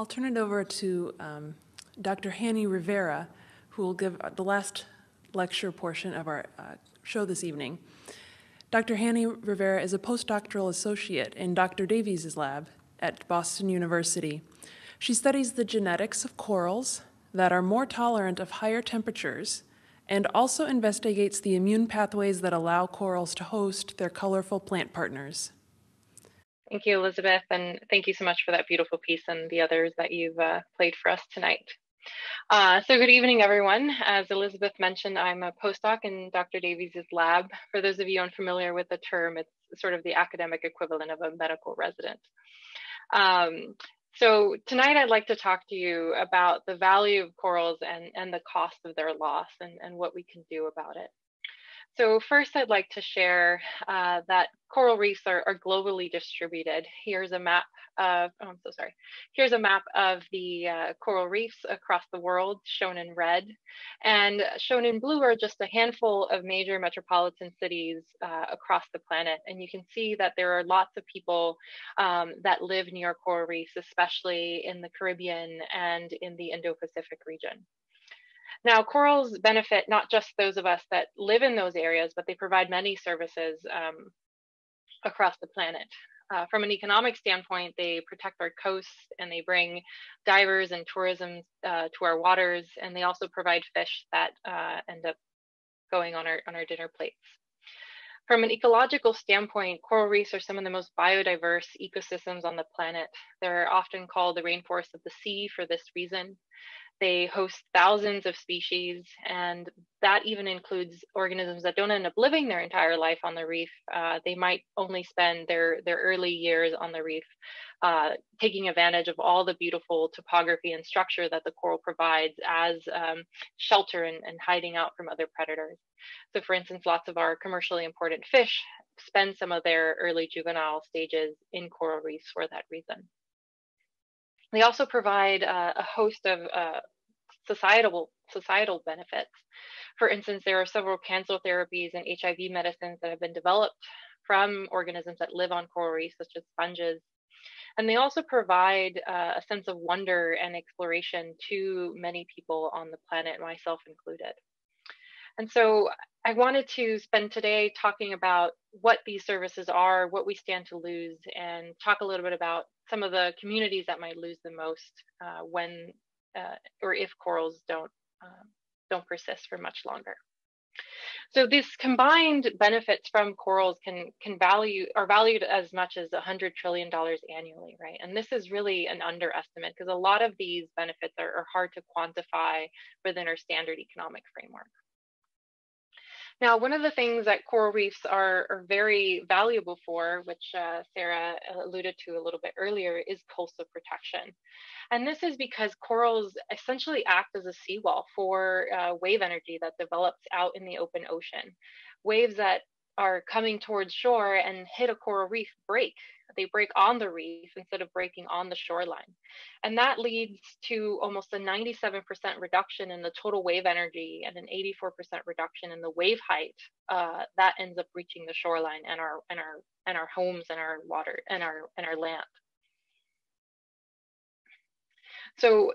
I'll turn it over to um, Dr. Hanny Rivera, who will give the last lecture portion of our uh, show this evening. Dr. Hanny Rivera is a postdoctoral associate in Dr. Davies' lab at Boston University. She studies the genetics of corals that are more tolerant of higher temperatures and also investigates the immune pathways that allow corals to host their colorful plant partners. Thank you, Elizabeth, and thank you so much for that beautiful piece and the others that you've uh, played for us tonight. Uh, so good evening, everyone. As Elizabeth mentioned, I'm a postdoc in Dr. Davies' lab. For those of you unfamiliar with the term, it's sort of the academic equivalent of a medical resident. Um, so tonight I'd like to talk to you about the value of corals and, and the cost of their loss and, and what we can do about it. So first I'd like to share uh, that coral reefs are, are, globally distributed. Here's a map of, oh, I'm so sorry. Here's a map of the uh, coral reefs across the world shown in red. And shown in blue are just a handful of major metropolitan cities uh, across the planet. And you can see that there are lots of people um, that live near coral reefs, especially in the Caribbean and in the Indo-Pacific region. Now, corals benefit not just those of us that live in those areas, but they provide many services um, across the planet. Uh, from an economic standpoint, they protect our coasts and they bring divers and tourism uh, to our waters, and they also provide fish that uh, end up going on our on our dinner plates. From an ecological standpoint, coral reefs are some of the most biodiverse ecosystems on the planet. They're often called the rainforest of the sea for this reason. They host thousands of species, and that even includes organisms that don't end up living their entire life on the reef. Uh, they might only spend their, their early years on the reef, uh, taking advantage of all the beautiful topography and structure that the coral provides as um, shelter and, and hiding out from other predators. So, for instance, lots of our commercially important fish spend some of their early juvenile stages in coral reefs for that reason. They also provide uh, a host of uh, societal societal benefits. For instance, there are several cancer therapies and HIV medicines that have been developed from organisms that live on coral reefs, such as sponges. And they also provide uh, a sense of wonder and exploration to many people on the planet, myself included. And so I wanted to spend today talking about what these services are, what we stand to lose, and talk a little bit about some of the communities that might lose the most uh, when uh, or if corals don't uh, don't persist for much longer. So these combined benefits from corals can can value are valued as much as hundred trillion dollars annually, right? And this is really an underestimate because a lot of these benefits are, are hard to quantify within our standard economic framework. Now, one of the things that coral reefs are, are very valuable for, which uh, Sarah alluded to a little bit earlier, is coastal protection. And this is because corals essentially act as a seawall for uh, wave energy that develops out in the open ocean. Waves that are coming towards shore and hit a coral reef break they break on the reef instead of breaking on the shoreline. And that leads to almost a 97% reduction in the total wave energy and an 84% reduction in the wave height uh, that ends up reaching the shoreline and our and our and our homes and our water and our and our land. So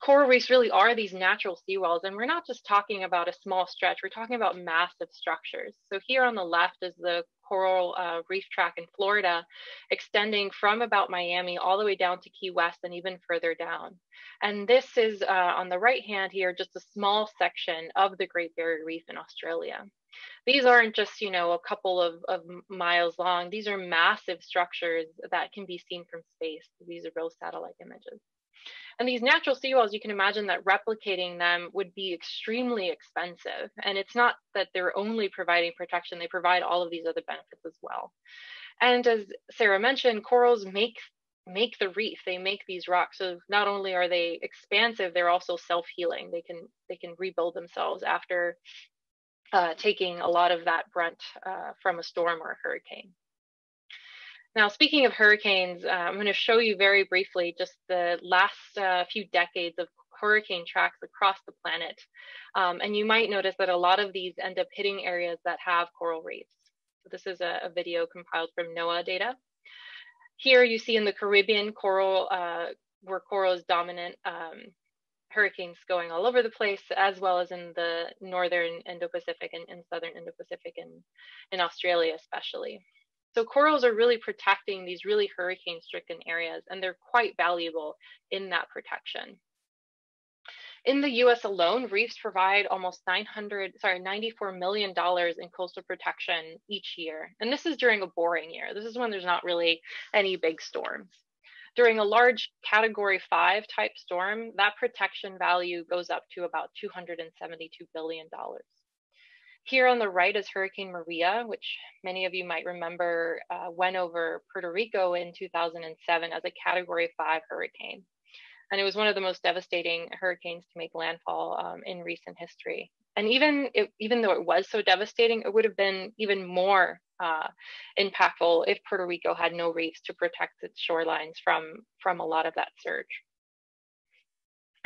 coral reefs really are these natural seawalls and we're not just talking about a small stretch we're talking about massive structures so here on the left is the coral uh, reef tract in Florida, extending from about Miami all the way down to Key West and even further down. And this is uh, on the right hand here, just a small section of the Great Barrier Reef in Australia. These aren't just, you know, a couple of, of miles long. These are massive structures that can be seen from space. These are real satellite images. And these natural seawalls, you can imagine that replicating them would be extremely expensive. And it's not that they're only providing protection, they provide all of these other benefits as well. And as Sarah mentioned, corals make make the reef they make these rocks so not only are they expansive they're also self-healing they can they can rebuild themselves after uh, taking a lot of that brunt uh, from a storm or a hurricane now, speaking of hurricanes, uh, I'm going to show you very briefly just the last uh, few decades of hurricane tracks across the planet. Um, and you might notice that a lot of these end up hitting areas that have coral reefs. So this is a, a video compiled from NOAA data. Here you see in the Caribbean, coral, uh, were corals dominant um, hurricanes going all over the place, as well as in the northern Indo-Pacific and, and southern Indo-Pacific and in Australia especially. So corals are really protecting these really hurricane-stricken areas, and they're quite valuable in that protection. In the US alone, reefs provide almost 900, sorry, $94 million in coastal protection each year. And this is during a boring year. This is when there's not really any big storms. During a large category five type storm, that protection value goes up to about $272 billion. Here on the right is Hurricane Maria, which many of you might remember uh, went over Puerto Rico in 2007 as a category five hurricane. And it was one of the most devastating hurricanes to make landfall um, in recent history. And even, it, even though it was so devastating, it would have been even more uh, impactful if Puerto Rico had no reefs to protect its shorelines from, from a lot of that surge.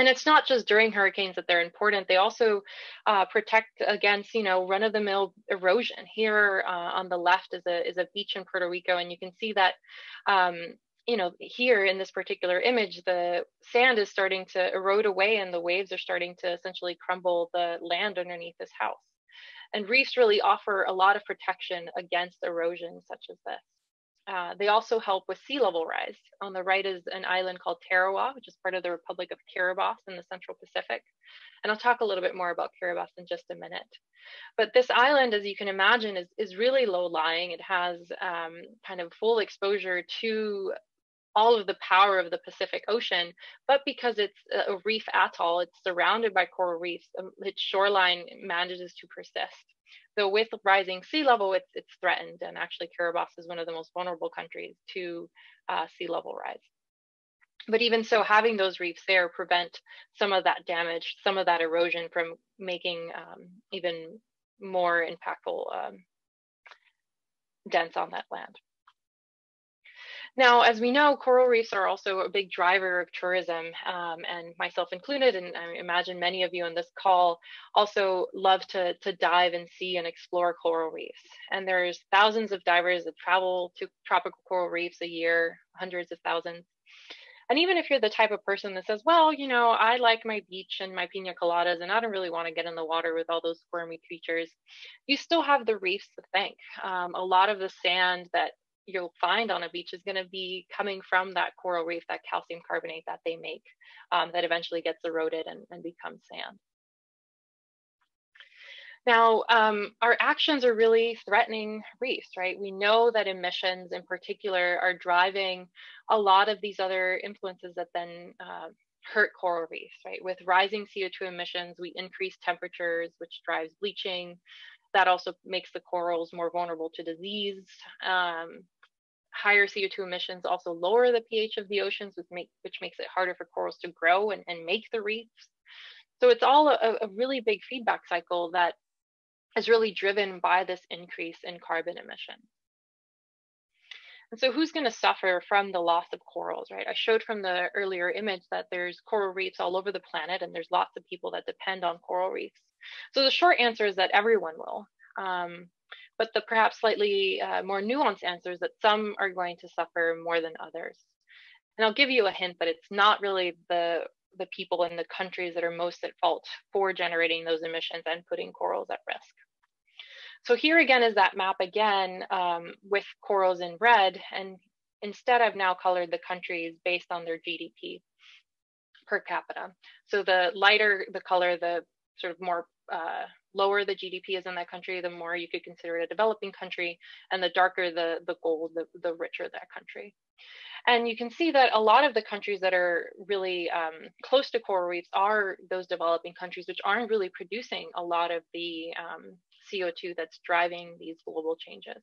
And it's not just during hurricanes that they're important. They also uh, protect against, you know, run-of-the-mill erosion. Here uh, on the left is a is a beach in Puerto Rico, and you can see that, um, you know, here in this particular image, the sand is starting to erode away, and the waves are starting to essentially crumble the land underneath this house. And reefs really offer a lot of protection against erosion such as this. Uh, they also help with sea level rise. On the right is an island called Tarawa, which is part of the Republic of Kiribati in the Central Pacific. And I'll talk a little bit more about Kiribati in just a minute. But this island, as you can imagine, is, is really low lying. It has um, kind of full exposure to all of the power of the Pacific Ocean, but because it's a reef atoll, it's surrounded by coral reefs, um, its shoreline manages to persist. So with rising sea level, it's, it's threatened, and actually Kiribati is one of the most vulnerable countries to uh, sea level rise. But even so, having those reefs there prevent some of that damage, some of that erosion from making um, even more impactful um, dents on that land. Now, as we know, coral reefs are also a big driver of tourism, um, and myself included, and I imagine many of you on this call also love to, to dive and see and explore coral reefs. And there's thousands of divers that travel to tropical coral reefs a year, hundreds of thousands. And even if you're the type of person that says, well, you know, I like my beach and my pina coladas, and I don't really want to get in the water with all those squirmy creatures, you still have the reefs to thank. Um, a lot of the sand that you'll find on a beach is going to be coming from that coral reef, that calcium carbonate that they make um, that eventually gets eroded and, and becomes sand. Now, um, our actions are really threatening reefs, right? We know that emissions in particular are driving a lot of these other influences that then uh, hurt coral reefs, right? With rising CO2 emissions, we increase temperatures, which drives bleaching. That also makes the corals more vulnerable to disease. Um, higher CO2 emissions also lower the pH of the oceans, which, make, which makes it harder for corals to grow and, and make the reefs. So it's all a, a really big feedback cycle that is really driven by this increase in carbon emission. And so who's going to suffer from the loss of corals, right? I showed from the earlier image that there's coral reefs all over the planet and there's lots of people that depend on coral reefs. So the short answer is that everyone will. Um, but the perhaps slightly uh, more nuanced answer is that some are going to suffer more than others. And I'll give you a hint that it's not really the the people in the countries that are most at fault for generating those emissions and putting corals at risk. So here again is that map again um, with corals in red. And instead I've now colored the countries based on their GDP per capita. So the lighter the color, the sort of more uh, lower the GDP is in that country, the more you could consider it a developing country, and the darker the, the gold, the, the richer that country. And you can see that a lot of the countries that are really um, close to coral reefs are those developing countries, which aren't really producing a lot of the um, CO2 that's driving these global changes.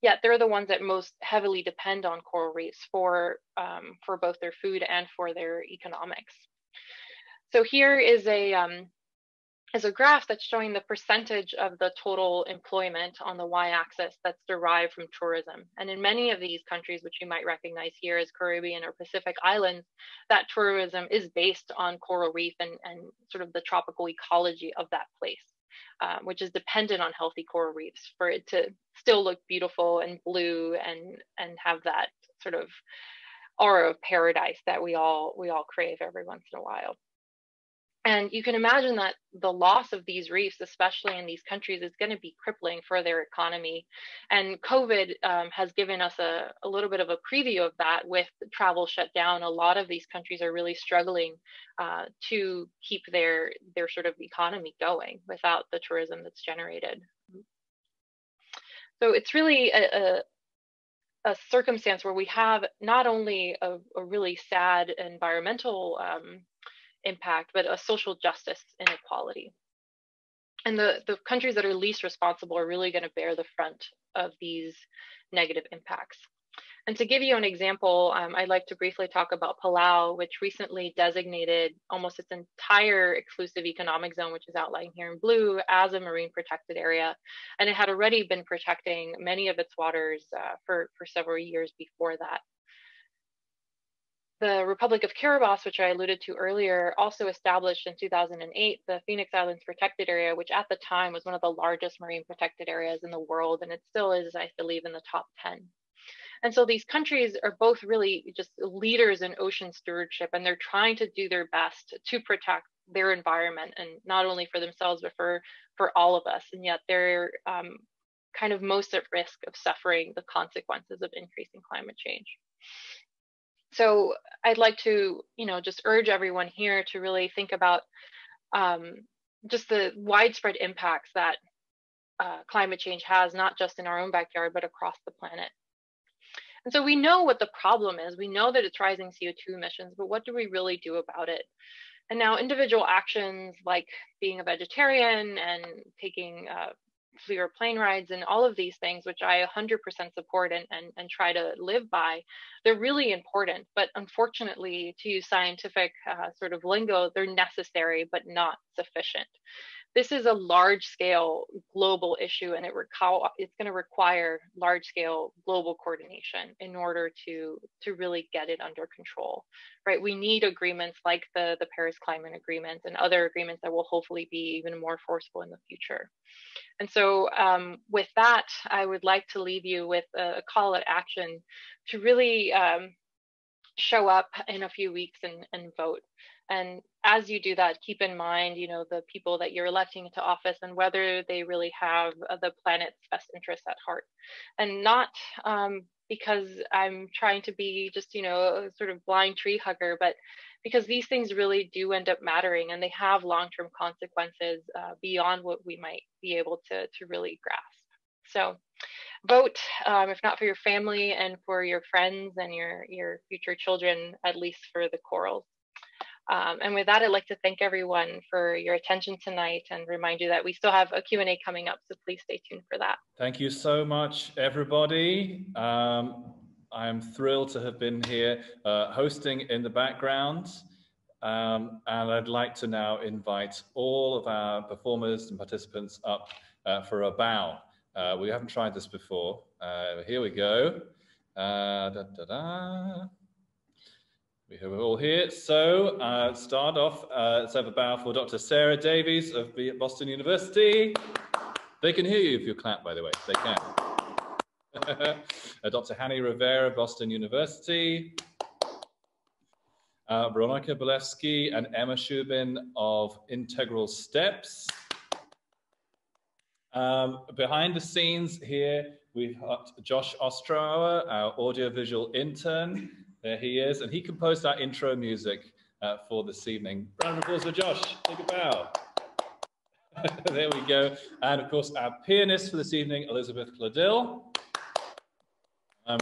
Yet they're the ones that most heavily depend on coral reefs for, um, for both their food and for their economics. So here is a, um, is a graph that's showing the percentage of the total employment on the y-axis that's derived from tourism. And in many of these countries, which you might recognize here as Caribbean or Pacific islands, that tourism is based on coral reef and, and sort of the tropical ecology of that place, um, which is dependent on healthy coral reefs for it to still look beautiful and blue and, and have that sort of aura of paradise that we all we all crave every once in a while. And you can imagine that the loss of these reefs, especially in these countries, is going to be crippling for their economy. And COVID um, has given us a, a, little bit of a preview of that with travel shut down. A lot of these countries are really struggling uh, to keep their, their sort of economy going without the tourism that's generated. So it's really a, a a circumstance where we have not only a, a really sad environmental um, impact, but a social justice inequality. And the, the countries that are least responsible are really going to bear the front of these negative impacts. And to give you an example, um, I'd like to briefly talk about Palau, which recently designated almost its entire exclusive economic zone, which is outlined here in blue, as a marine protected area. And it had already been protecting many of its waters uh, for, for several years before that. The Republic of Kiribati, which I alluded to earlier, also established in 2008 the Phoenix Islands Protected Area, which at the time was one of the largest marine protected areas in the world, and it still is, I believe, in the top 10. And so these countries are both really just leaders in ocean stewardship, and they're trying to do their best to protect their environment, and not only for themselves, but for, for all of us. And yet they're um, kind of most at risk of suffering the consequences of increasing climate change so I'd like to, you know, just urge everyone here to really think about um, just the widespread impacts that uh, climate change has, not just in our own backyard, but across the planet. And so we know what the problem is. We know that it's rising CO2 emissions, but what do we really do about it? And now individual actions like being a vegetarian and taking uh, fewer plane rides and all of these things, which I 100% support and, and, and try to live by, they're really important. But unfortunately, to use scientific uh, sort of lingo, they're necessary but not sufficient this is a large scale global issue and it it's going to require large scale global coordination in order to to really get it under control right? We need agreements like the the paris climate agreement and other agreements that will hopefully be even more forceful in the future. And so um, with that i would like to leave you with a, call to action to really um, show up in a few weeks and, and vote and as you do that, keep in mind, you know, the people that you're electing into office and whether they really have uh, the planet's best interests at heart. And not um, because I'm trying to be just, you know, a sort of blind tree hugger, but because these things really do end up mattering and they have long-term consequences uh, beyond what we might be able to, to really grasp. So vote, um, if not for your family and for your friends and your, your future children, at least for the corals. Um, and with that, I'd like to thank everyone for your attention tonight and remind you that we still have a Q&A coming up, so please stay tuned for that. Thank you so much, everybody. Um, I'm thrilled to have been here uh, hosting in the background. Um, and I'd like to now invite all of our performers and participants up uh, for a bow. Uh, we haven't tried this before. Uh, here we go. Uh, da, da, da. We are all here. So, uh, start off, uh, let's have a bow for Dr. Sarah Davies of Boston University. They can hear you if you clap, by the way. They can. uh, Dr. Hanny Rivera, Boston University. Uh, Veronica Bolevsky and Emma Shubin of Integral Steps. Um, behind the scenes here, we've got Josh Ostrower, our audiovisual intern. There he is, and he composed our intro music uh, for this evening. Round of applause for Josh. Take a bow. there we go. And of course, our pianist for this evening, Elizabeth Chladil. Um,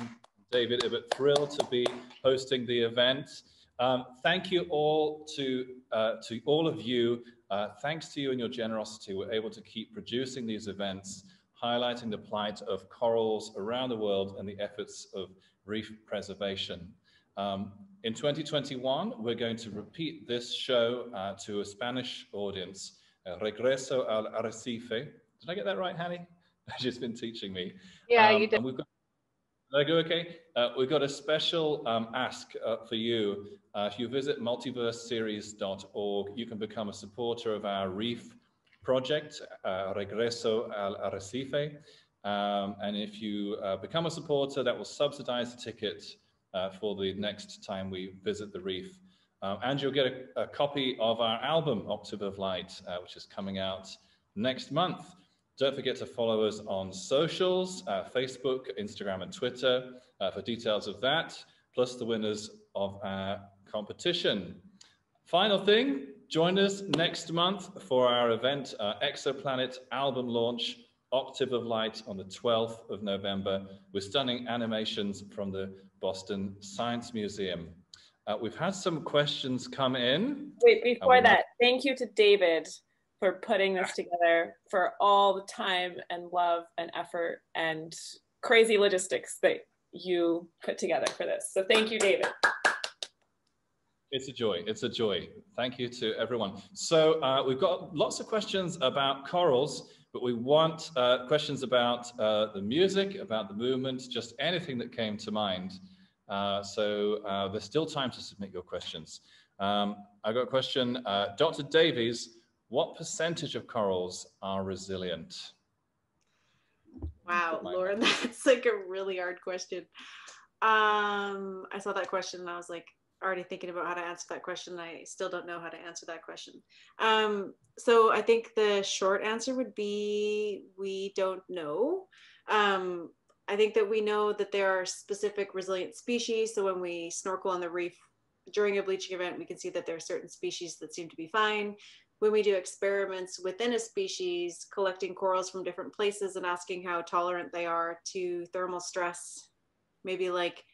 David Ibbott, thrilled to be hosting the event. Um, thank you all to, uh, to all of you. Uh, thanks to you and your generosity, we're able to keep producing these events, highlighting the plight of corals around the world and the efforts of reef preservation. Um, in 2021, we're going to repeat this show uh, to a Spanish audience, uh, Regreso al Arrecife. Did I get that right, Hanny? She's been teaching me. Yeah, um, you did. We've got, did I go okay? Uh, we've got a special um, ask uh, for you. Uh, if you visit multiverseseries.org, you can become a supporter of our reef project, uh, Regreso al Arrecife. Um, and if you become a supporter, that will subsidize the ticket uh, for the next time we visit the reef. Um, and you'll get a, a, copy of our album, Octave of Light, uh, which is coming out next month. Don't forget to follow us on socials, uh, Facebook, Instagram, and Twitter uh, for details of that, plus the winners of our competition. Final thing, join us next month for our event, uh, Exoplanet album launch, Octave of Light on the 12th of November with stunning animations from the Boston Science Museum. Uh, we've had some questions come in. Wait, before that, thank you to David for putting this together, for all the time and love and effort and crazy logistics that you put together for this. So thank you, David. It's a joy. It's a joy. Thank you to everyone. So uh, we've got lots of questions about corals, but we want uh, questions about uh, the music, about the movement, just anything that came to mind. Uh, so uh, there's still time to submit your questions. Um, I got a question. Uh, Dr. Davies, what percentage of corals are resilient? Wow, Lauren, that's like a really hard question. Um, I saw that question and I was like already thinking about how to answer that question. I still don't know how to answer that question. Um, so I think the short answer would be we don't know. Um, I think that we know that there are specific resilient species. So when we snorkel on the reef during a bleaching event, we can see that there are certain species that seem to be fine. When we do experiments within a species, collecting corals from different places and asking how tolerant they are to thermal stress, maybe like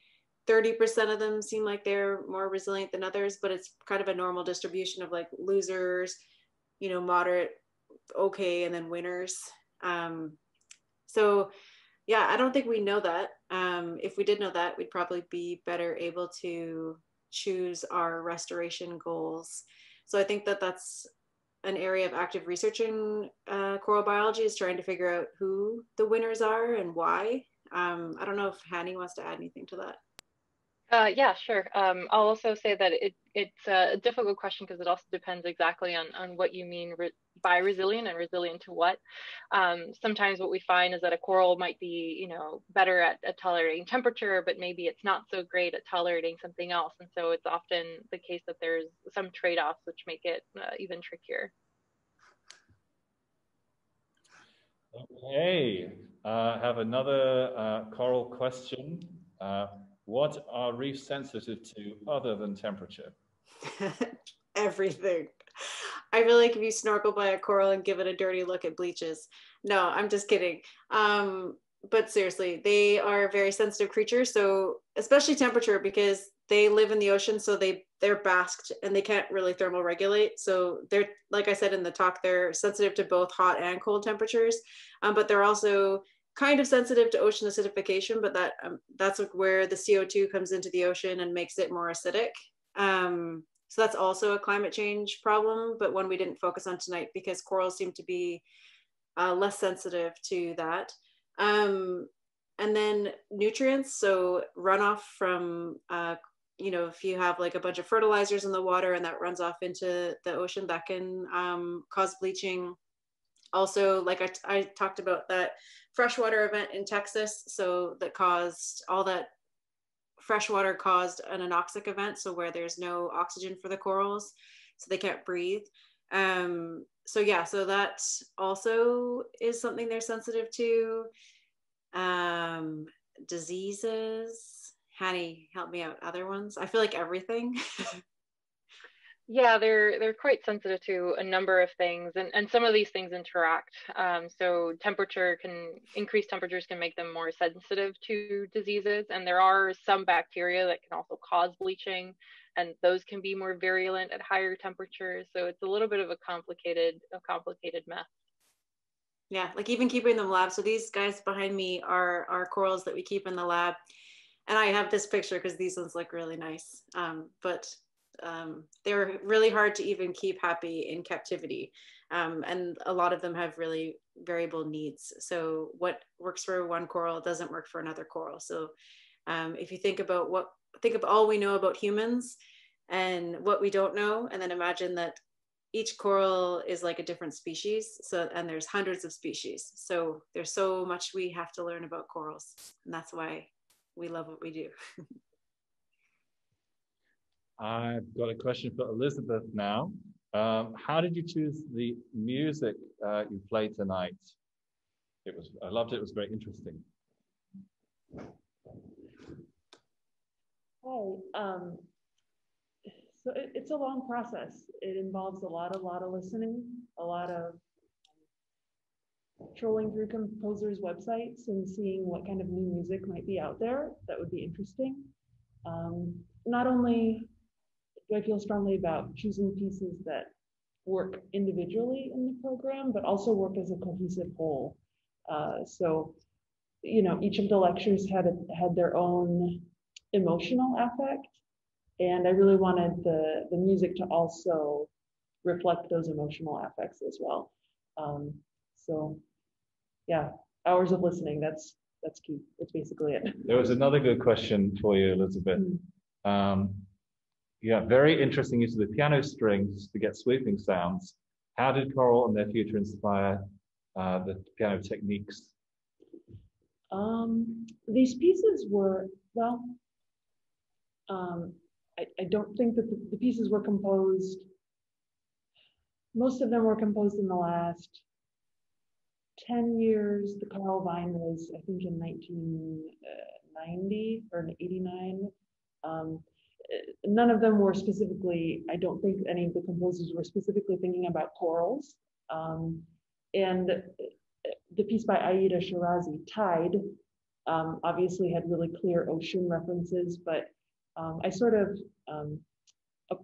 30% of them seem like they're more resilient than others, but it's kind of a normal distribution of like losers, you know, moderate, okay, and then winners. Um, so yeah, I don't think we know that. Um, if we did know that, we'd probably be better able to choose our restoration goals. So I think that that's an area of active research in uh, coral biology is trying to figure out who the winners are and why. Um, I don't know if Hanny wants to add anything to that. Uh, yeah, sure. Um, I'll also say that it, it's a difficult question because it also depends exactly on, on what you mean re by resilient and resilient to what. Um, sometimes what we find is that a coral might be, you know, better at, at, tolerating temperature, but maybe it's not so great at tolerating something else. And so it's often the case that there's some trade-offs which make it uh, even trickier. Okay, uh, have another uh, coral question. What are reefs sensitive to other than temperature? Everything. I feel like if you snorkel by a coral and give it a dirty look, it bleaches. No, I'm just kidding. Um, but seriously, they are very sensitive creatures. So especially temperature because they live in the ocean, so they they're basked and they can't really thermal regulate. So they're like I said in the talk, they're sensitive to both hot and cold temperatures, um, but they're also kind of sensitive to ocean acidification, but that um, that's where the CO2 comes into the ocean and makes it more acidic. Um, so that's also a climate change problem, but one we didn't focus on tonight because corals seem to be uh, less sensitive to that. Um, and then nutrients, so runoff from, uh, you know, if you have like a bunch of fertilizers in the water and that runs off into the ocean, that can um, cause bleaching. Also, like I, I talked about that freshwater event in Texas. So that caused all that freshwater caused an anoxic event. So where there's no oxygen for the corals, so they can't breathe. Um, so yeah, so that also is something they're sensitive to. Um, diseases. Hanny, help me out. Other ones? I feel like everything. Yeah, they're they're quite sensitive to a number of things, and and some of these things interact. Um, so temperature can increase temperatures can make them more sensitive to diseases, and there are some bacteria that can also cause bleaching, and those can be more virulent at higher temperatures. So it's a little bit of a complicated a complicated mess. Yeah, like even keeping them lab. So these guys behind me are are corals that we keep in the lab, and I have this picture because these ones look really nice. Um, but um, they're really hard to even keep happy in captivity. Um, and a lot of them have really variable needs. So what works for one coral doesn't work for another coral. So um, if you think about what, think of all we know about humans and what we don't know, and then imagine that each coral is like a different species. So, and there's hundreds of species. So there's so much we have to learn about corals. And that's why we love what we do. I've got a question for Elizabeth now. Um, how did you choose the music uh, you played tonight? It was, I loved it. It was very interesting. Hi. Um, so it, it's a long process. It involves a lot, a lot of listening, a lot of trolling through composers' websites and seeing what kind of new music might be out there that would be interesting. Um, not only do I feel strongly about choosing pieces that work individually in the program, but also work as a cohesive whole. Uh, so, you know, each of the lectures had a, had their own emotional affect, and I really wanted the the music to also reflect those emotional affects as well. Um, so, yeah, hours of listening. That's that's key. That's basically it. There was another good question for you, Elizabeth. Mm. Um, yeah, very interesting use of the piano strings to get sweeping sounds. How did coral and their future inspire uh, the piano techniques? Um, these pieces were, well, um, I, I, don't think that the, the, pieces were composed, most of them were composed in the last 10 years. The Carl Vine was, I think, in 1990 uh, or 89. Um, none of them were specifically, I don't think any of the composers were specifically thinking about corals. Um, and the piece by Aida Shirazi, Tide, um, obviously had really clear ocean references, but um, I sort of um, uh,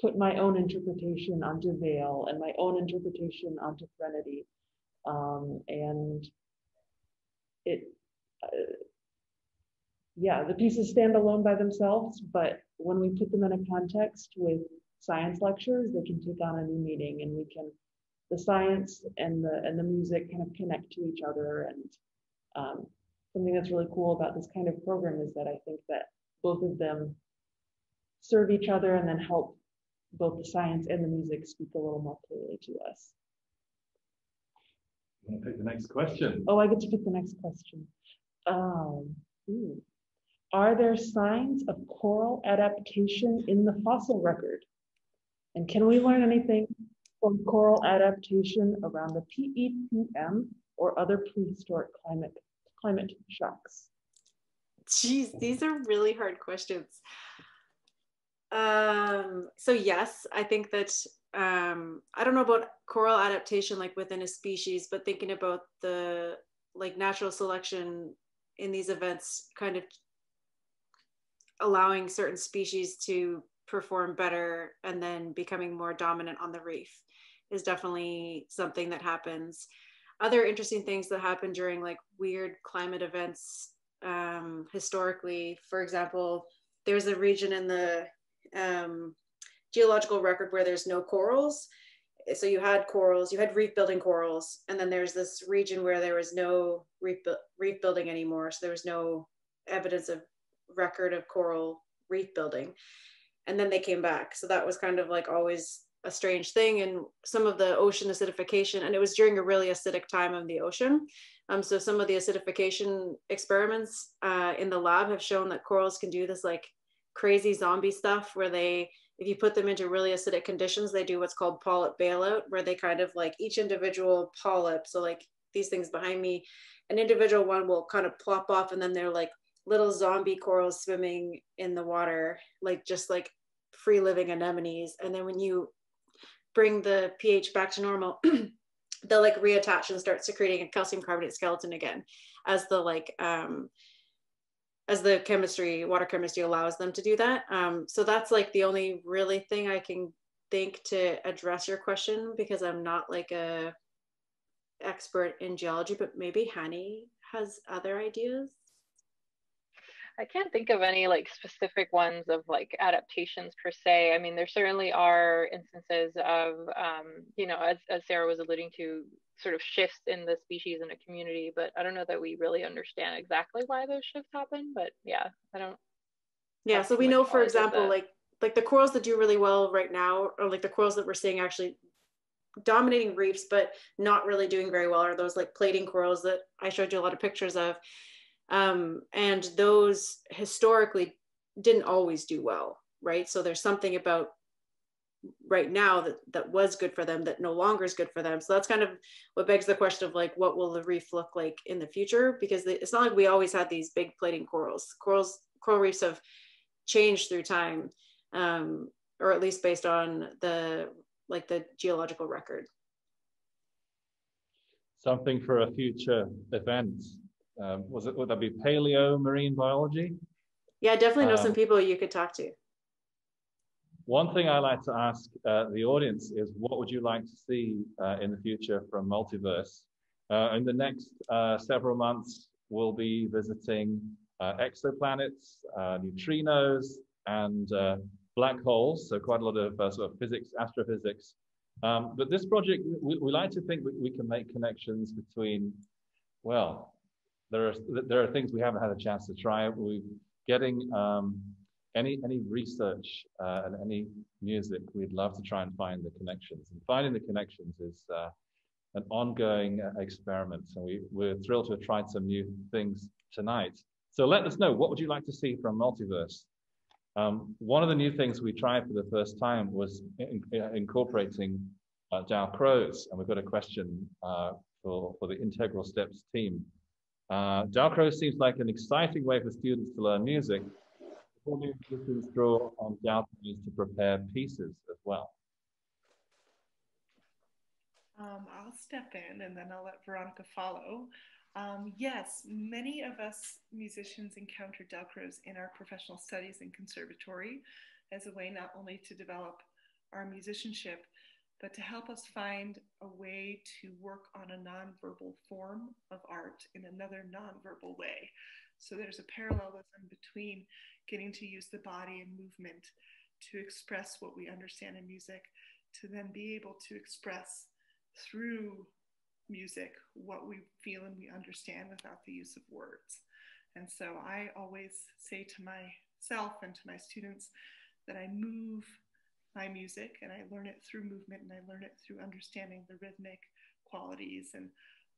put my own interpretation onto Veil and my own interpretation onto Threnody. Um, and it, uh, yeah, the pieces stand alone by themselves, but when we put them in a context with science lectures, they can take on a new meaning and we can, the science and the, and the music kind of connect to each other. And um, something that's really cool about this kind of program is that I think that both of them serve each other and then help both the science and the music speak a little more clearly to us. You want to pick the next question? Oh, I get to pick the next question. Um, ooh. Are there signs of coral adaptation in the fossil record? And can we learn anything from coral adaptation around the PETM or other prehistoric climate, climate shocks? Jeez, these are really hard questions. Um, so yes, I think that um, I don't know about coral adaptation like within a species, but thinking about the like natural selection in these events kind of allowing certain species to perform better and then becoming more dominant on the reef is definitely something that happens. Other interesting things that happen during like weird climate events um, historically, for example, there's a region in the um, geological record where there's no corals. So you had corals, you had reef building corals, and then there's this region where there was no reef, reef building anymore. So there was no evidence of record of coral reef building. And then they came back. So that was kind of like always a strange thing. And some of the ocean acidification, and it was during a really acidic time of the ocean. Um, so some of the acidification experiments uh, in the lab have shown that corals can do this like crazy zombie stuff where they, if you put them into really acidic conditions, they do what's called polyp bailout, where they kind of like each individual polyp. So like these things behind me, an individual one will kind of plop off and then they're like little zombie corals swimming in the water, like just like free living anemones. And then when you bring the pH back to normal, they'll like reattach and start secreting a calcium carbonate skeleton again as the like um as the chemistry water chemistry allows them to do that um so that's like the only really thing i can think to address your question because i'm not like a expert in geology but maybe Hanny has other ideas I can't think of any like specific ones of like adaptations per se. I mean, there certainly are instances of, um, you know, as, as Sarah was alluding to, sort of shifts in the species in a community, but I don't know that we really understand exactly why those shifts happen. But yeah, I don't. Yeah, so we know, for example, like like the corals that do really well right now, or like the corals that we're seeing actually dominating reefs, but not really doing very well, are those like plating corals that I showed you a lot of pictures of. Um, and those historically didn't always do well, right? So there's something about right now that that was good for them that no longer is good for them. So that's kind of what begs the question of like what will the reef look like in the future? Because it's not like we always had these big plating corals. Corals coral reefs have changed through time um, or at least based on the like the geological record. Something for a future event um, was it would that be paleo marine biology yeah definitely know um, some people you could talk to one thing I like to ask uh, the audience is what would you like to see uh, in the future from Multiverse? Uh, in the next uh, several months, we'll be visiting uh, exoplanets, uh, neutrinos, and black holes. So quite a lot of sort of physics, astrophysics. Um, but this project, we, we, like to think we, we can make connections between, well, there are there are things we haven't had a chance to try. We're getting um, any any research uh, and any music, we'd love to try and find the connections. And finding the connections is uh, an ongoing uh, experiment. So we, we're thrilled to have tried some new things tonight. So let us know, what would you like to see from Multiverse? Um, one of the new things we tried for the first time was in, in, incorporating uh, Dalcroze, and we've got a question uh, for, for the Integral Steps team. Uh, Dalcroze seems like an exciting way for students to learn music, new musicians draw on galleries to prepare pieces as well? Um, I'll step in and then I'll let Veronica follow. Um, yes, many of us musicians encounter Dalcroze in our professional studies in conservatory as a way not only to develop our musicianship, but to help us find a way to work on a nonverbal form of art in another nonverbal way. So there's a parallelism between getting to use the body and movement to express what we understand in music, to then be able to express through music what we feel and we understand without the use of words. And so I always say to myself and to my students that I move my music and I learn it through movement and I learn it through understanding the rhythmic qualities and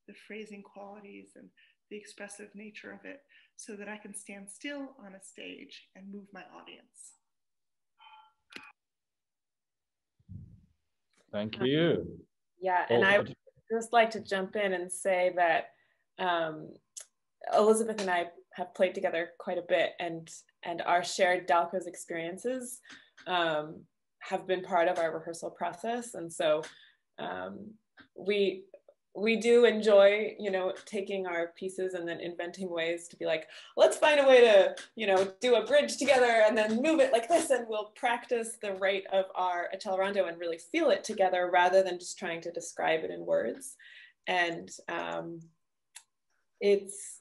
the phrasing qualities and the expressive nature of it so that I can stand still on a stage and move my audience. Thank you. Yeah, and oh, I would just like to jump in and say that um, Elizabeth and I have played together quite a bit, and and our shared Dalcroze experiences um, have been part of our rehearsal process, and so um, we we do enjoy you know taking our pieces and then inventing ways to be like let's find a way to you know do a bridge together and then move it like this. And we'll practice the rate of our accelerando and really feel it together rather than just trying to describe it in words. And um, it's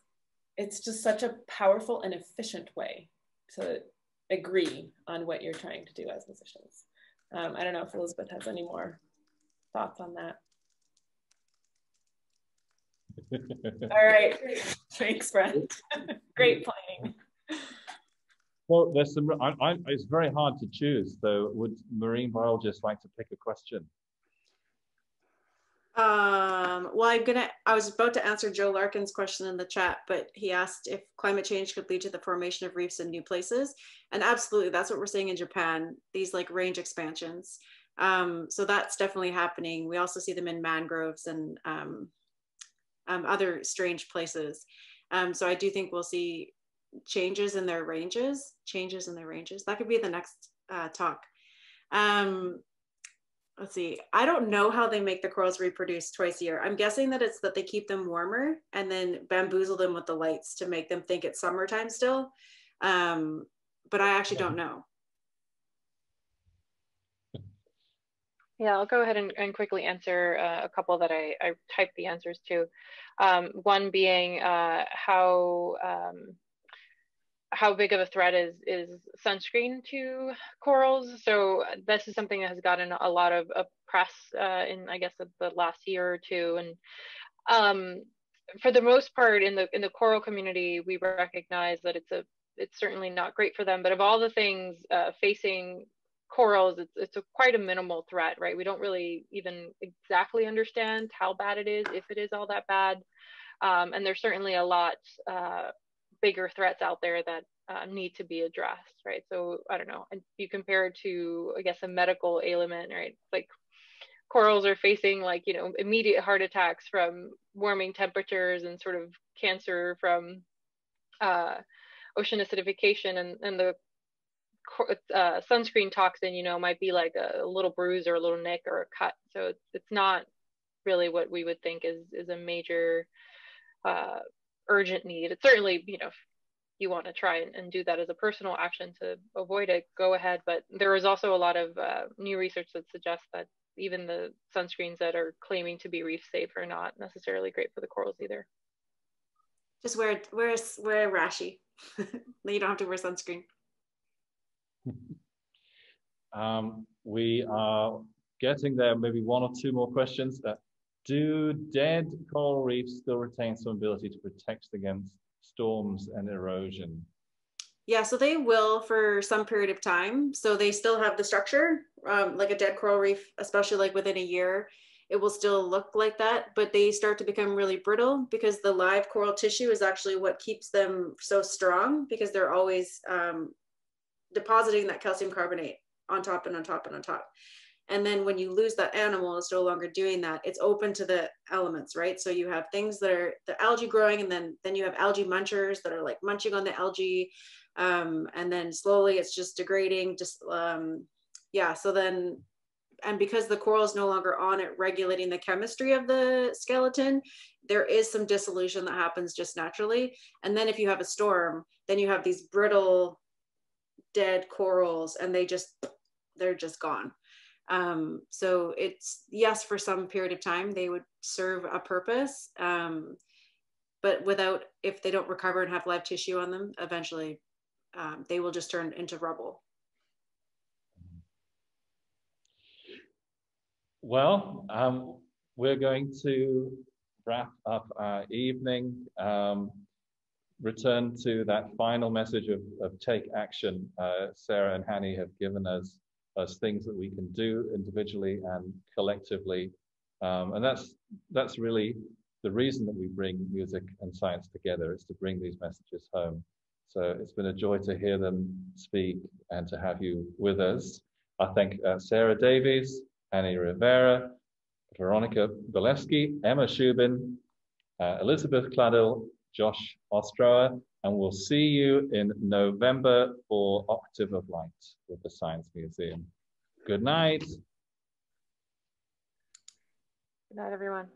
it's just such a powerful and efficient way to agree on what you're trying to do as musicians um, i don't know if elizabeth has any more thoughts on that all right. Thanks, Brent. Great playing. Well, there's some. I, I, it's very hard to choose. Though, would marine biologists like to pick a question? Um, well, I'm gonna. I was about to answer Joe Larkin's question in the chat, but he asked if climate change could lead to the formation of reefs in new places, and absolutely, that's what we're seeing in Japan. These like range expansions. Um, so that's definitely happening. We also see them in mangroves and um, um, other strange places. Um, so I do think we'll see changes in their ranges, changes in their ranges. That could be the next uh, talk. Um, let's see. I don't know how they make the corals reproduce twice a year. I'm guessing that it's that they keep them warmer and then bamboozle them with the lights to make them think it's summertime still. Um, but I actually don't know. Yeah, I'll go ahead and, and quickly answer uh, a couple that I, I, typed the answers to. Um, one being uh, how um, how big of a threat is is sunscreen to corals. So this is something that has gotten a lot of, press uh, in I guess the last year or two, and um, for the most part in the in the coral community, we recognize that it's a it's certainly not great for them. But of all the things uh, facing corals, it's, it's a quite a minimal threat, right? We don't really even exactly understand how bad it is, if it is all that bad. Um, and there's certainly a lot uh, bigger threats out there that uh, need to be addressed, right? So I don't know, and you compare it to, I guess, a medical ailment, right? Like corals are facing like, you know, immediate heart attacks from warming temperatures and sort of cancer from uh, ocean acidification and, and the uh, sunscreen toxin, you know, might be like a, little bruise or a little nick or a cut. So it's, it's not really what we would think is, is a major uh, urgent need. It's certainly, you know, you want to try and, and, do that as a personal action to avoid it, go ahead. But there is also a lot of uh, new research that suggests that even the sunscreens that are claiming to be reef safe are not necessarily great for the corals either. Just wear wear wear rashi. you don't have to wear sunscreen. um, we are getting there. Maybe one or two more questions. Uh, do dead coral reefs still retain some ability to protect against storms and erosion? Yeah, so they will for some period of time. So they still have the structure, um, like a dead coral reef, especially like within a year, it will still look like that, but they start to become really brittle because the live coral tissue is actually what keeps them so strong because they're always um, depositing that calcium carbonate on top and on top and on top. And then when you lose that animal, it's no longer doing that. It's open to the elements, right? So you have things that are the algae growing, and then then you have algae munchers that are like munching on the algae, um, and then slowly it's just degrading. Just um, yeah. So then, and because the coral is no longer on it, regulating the chemistry of the skeleton, there is some dissolution that happens just naturally. And then if you have a storm, then you have these brittle, dead corals, and they just they're just gone. Um, so it's yes, for some period of time they would serve a purpose, um, but without if they don't recover and have live tissue on them, eventually um, they will just turn into rubble. Well, um, we're going to wrap up our evening. Um, return to that final message of, of take action. Uh, Sarah and Hanny have given us as things that we can do individually and collectively. Um, and that's, that's really the reason that we bring music and science together is to bring these messages home. So it's been a joy to hear them speak and to have you with us. I thank uh, Sarah Davies, Hanny Rivera, Veronica Bileski, Emma Shubin, uh, Elizabeth Chladil, Josh Ostrower, and we'll see you in November for Octave of Light with the Science Museum. Good night. Good night, everyone.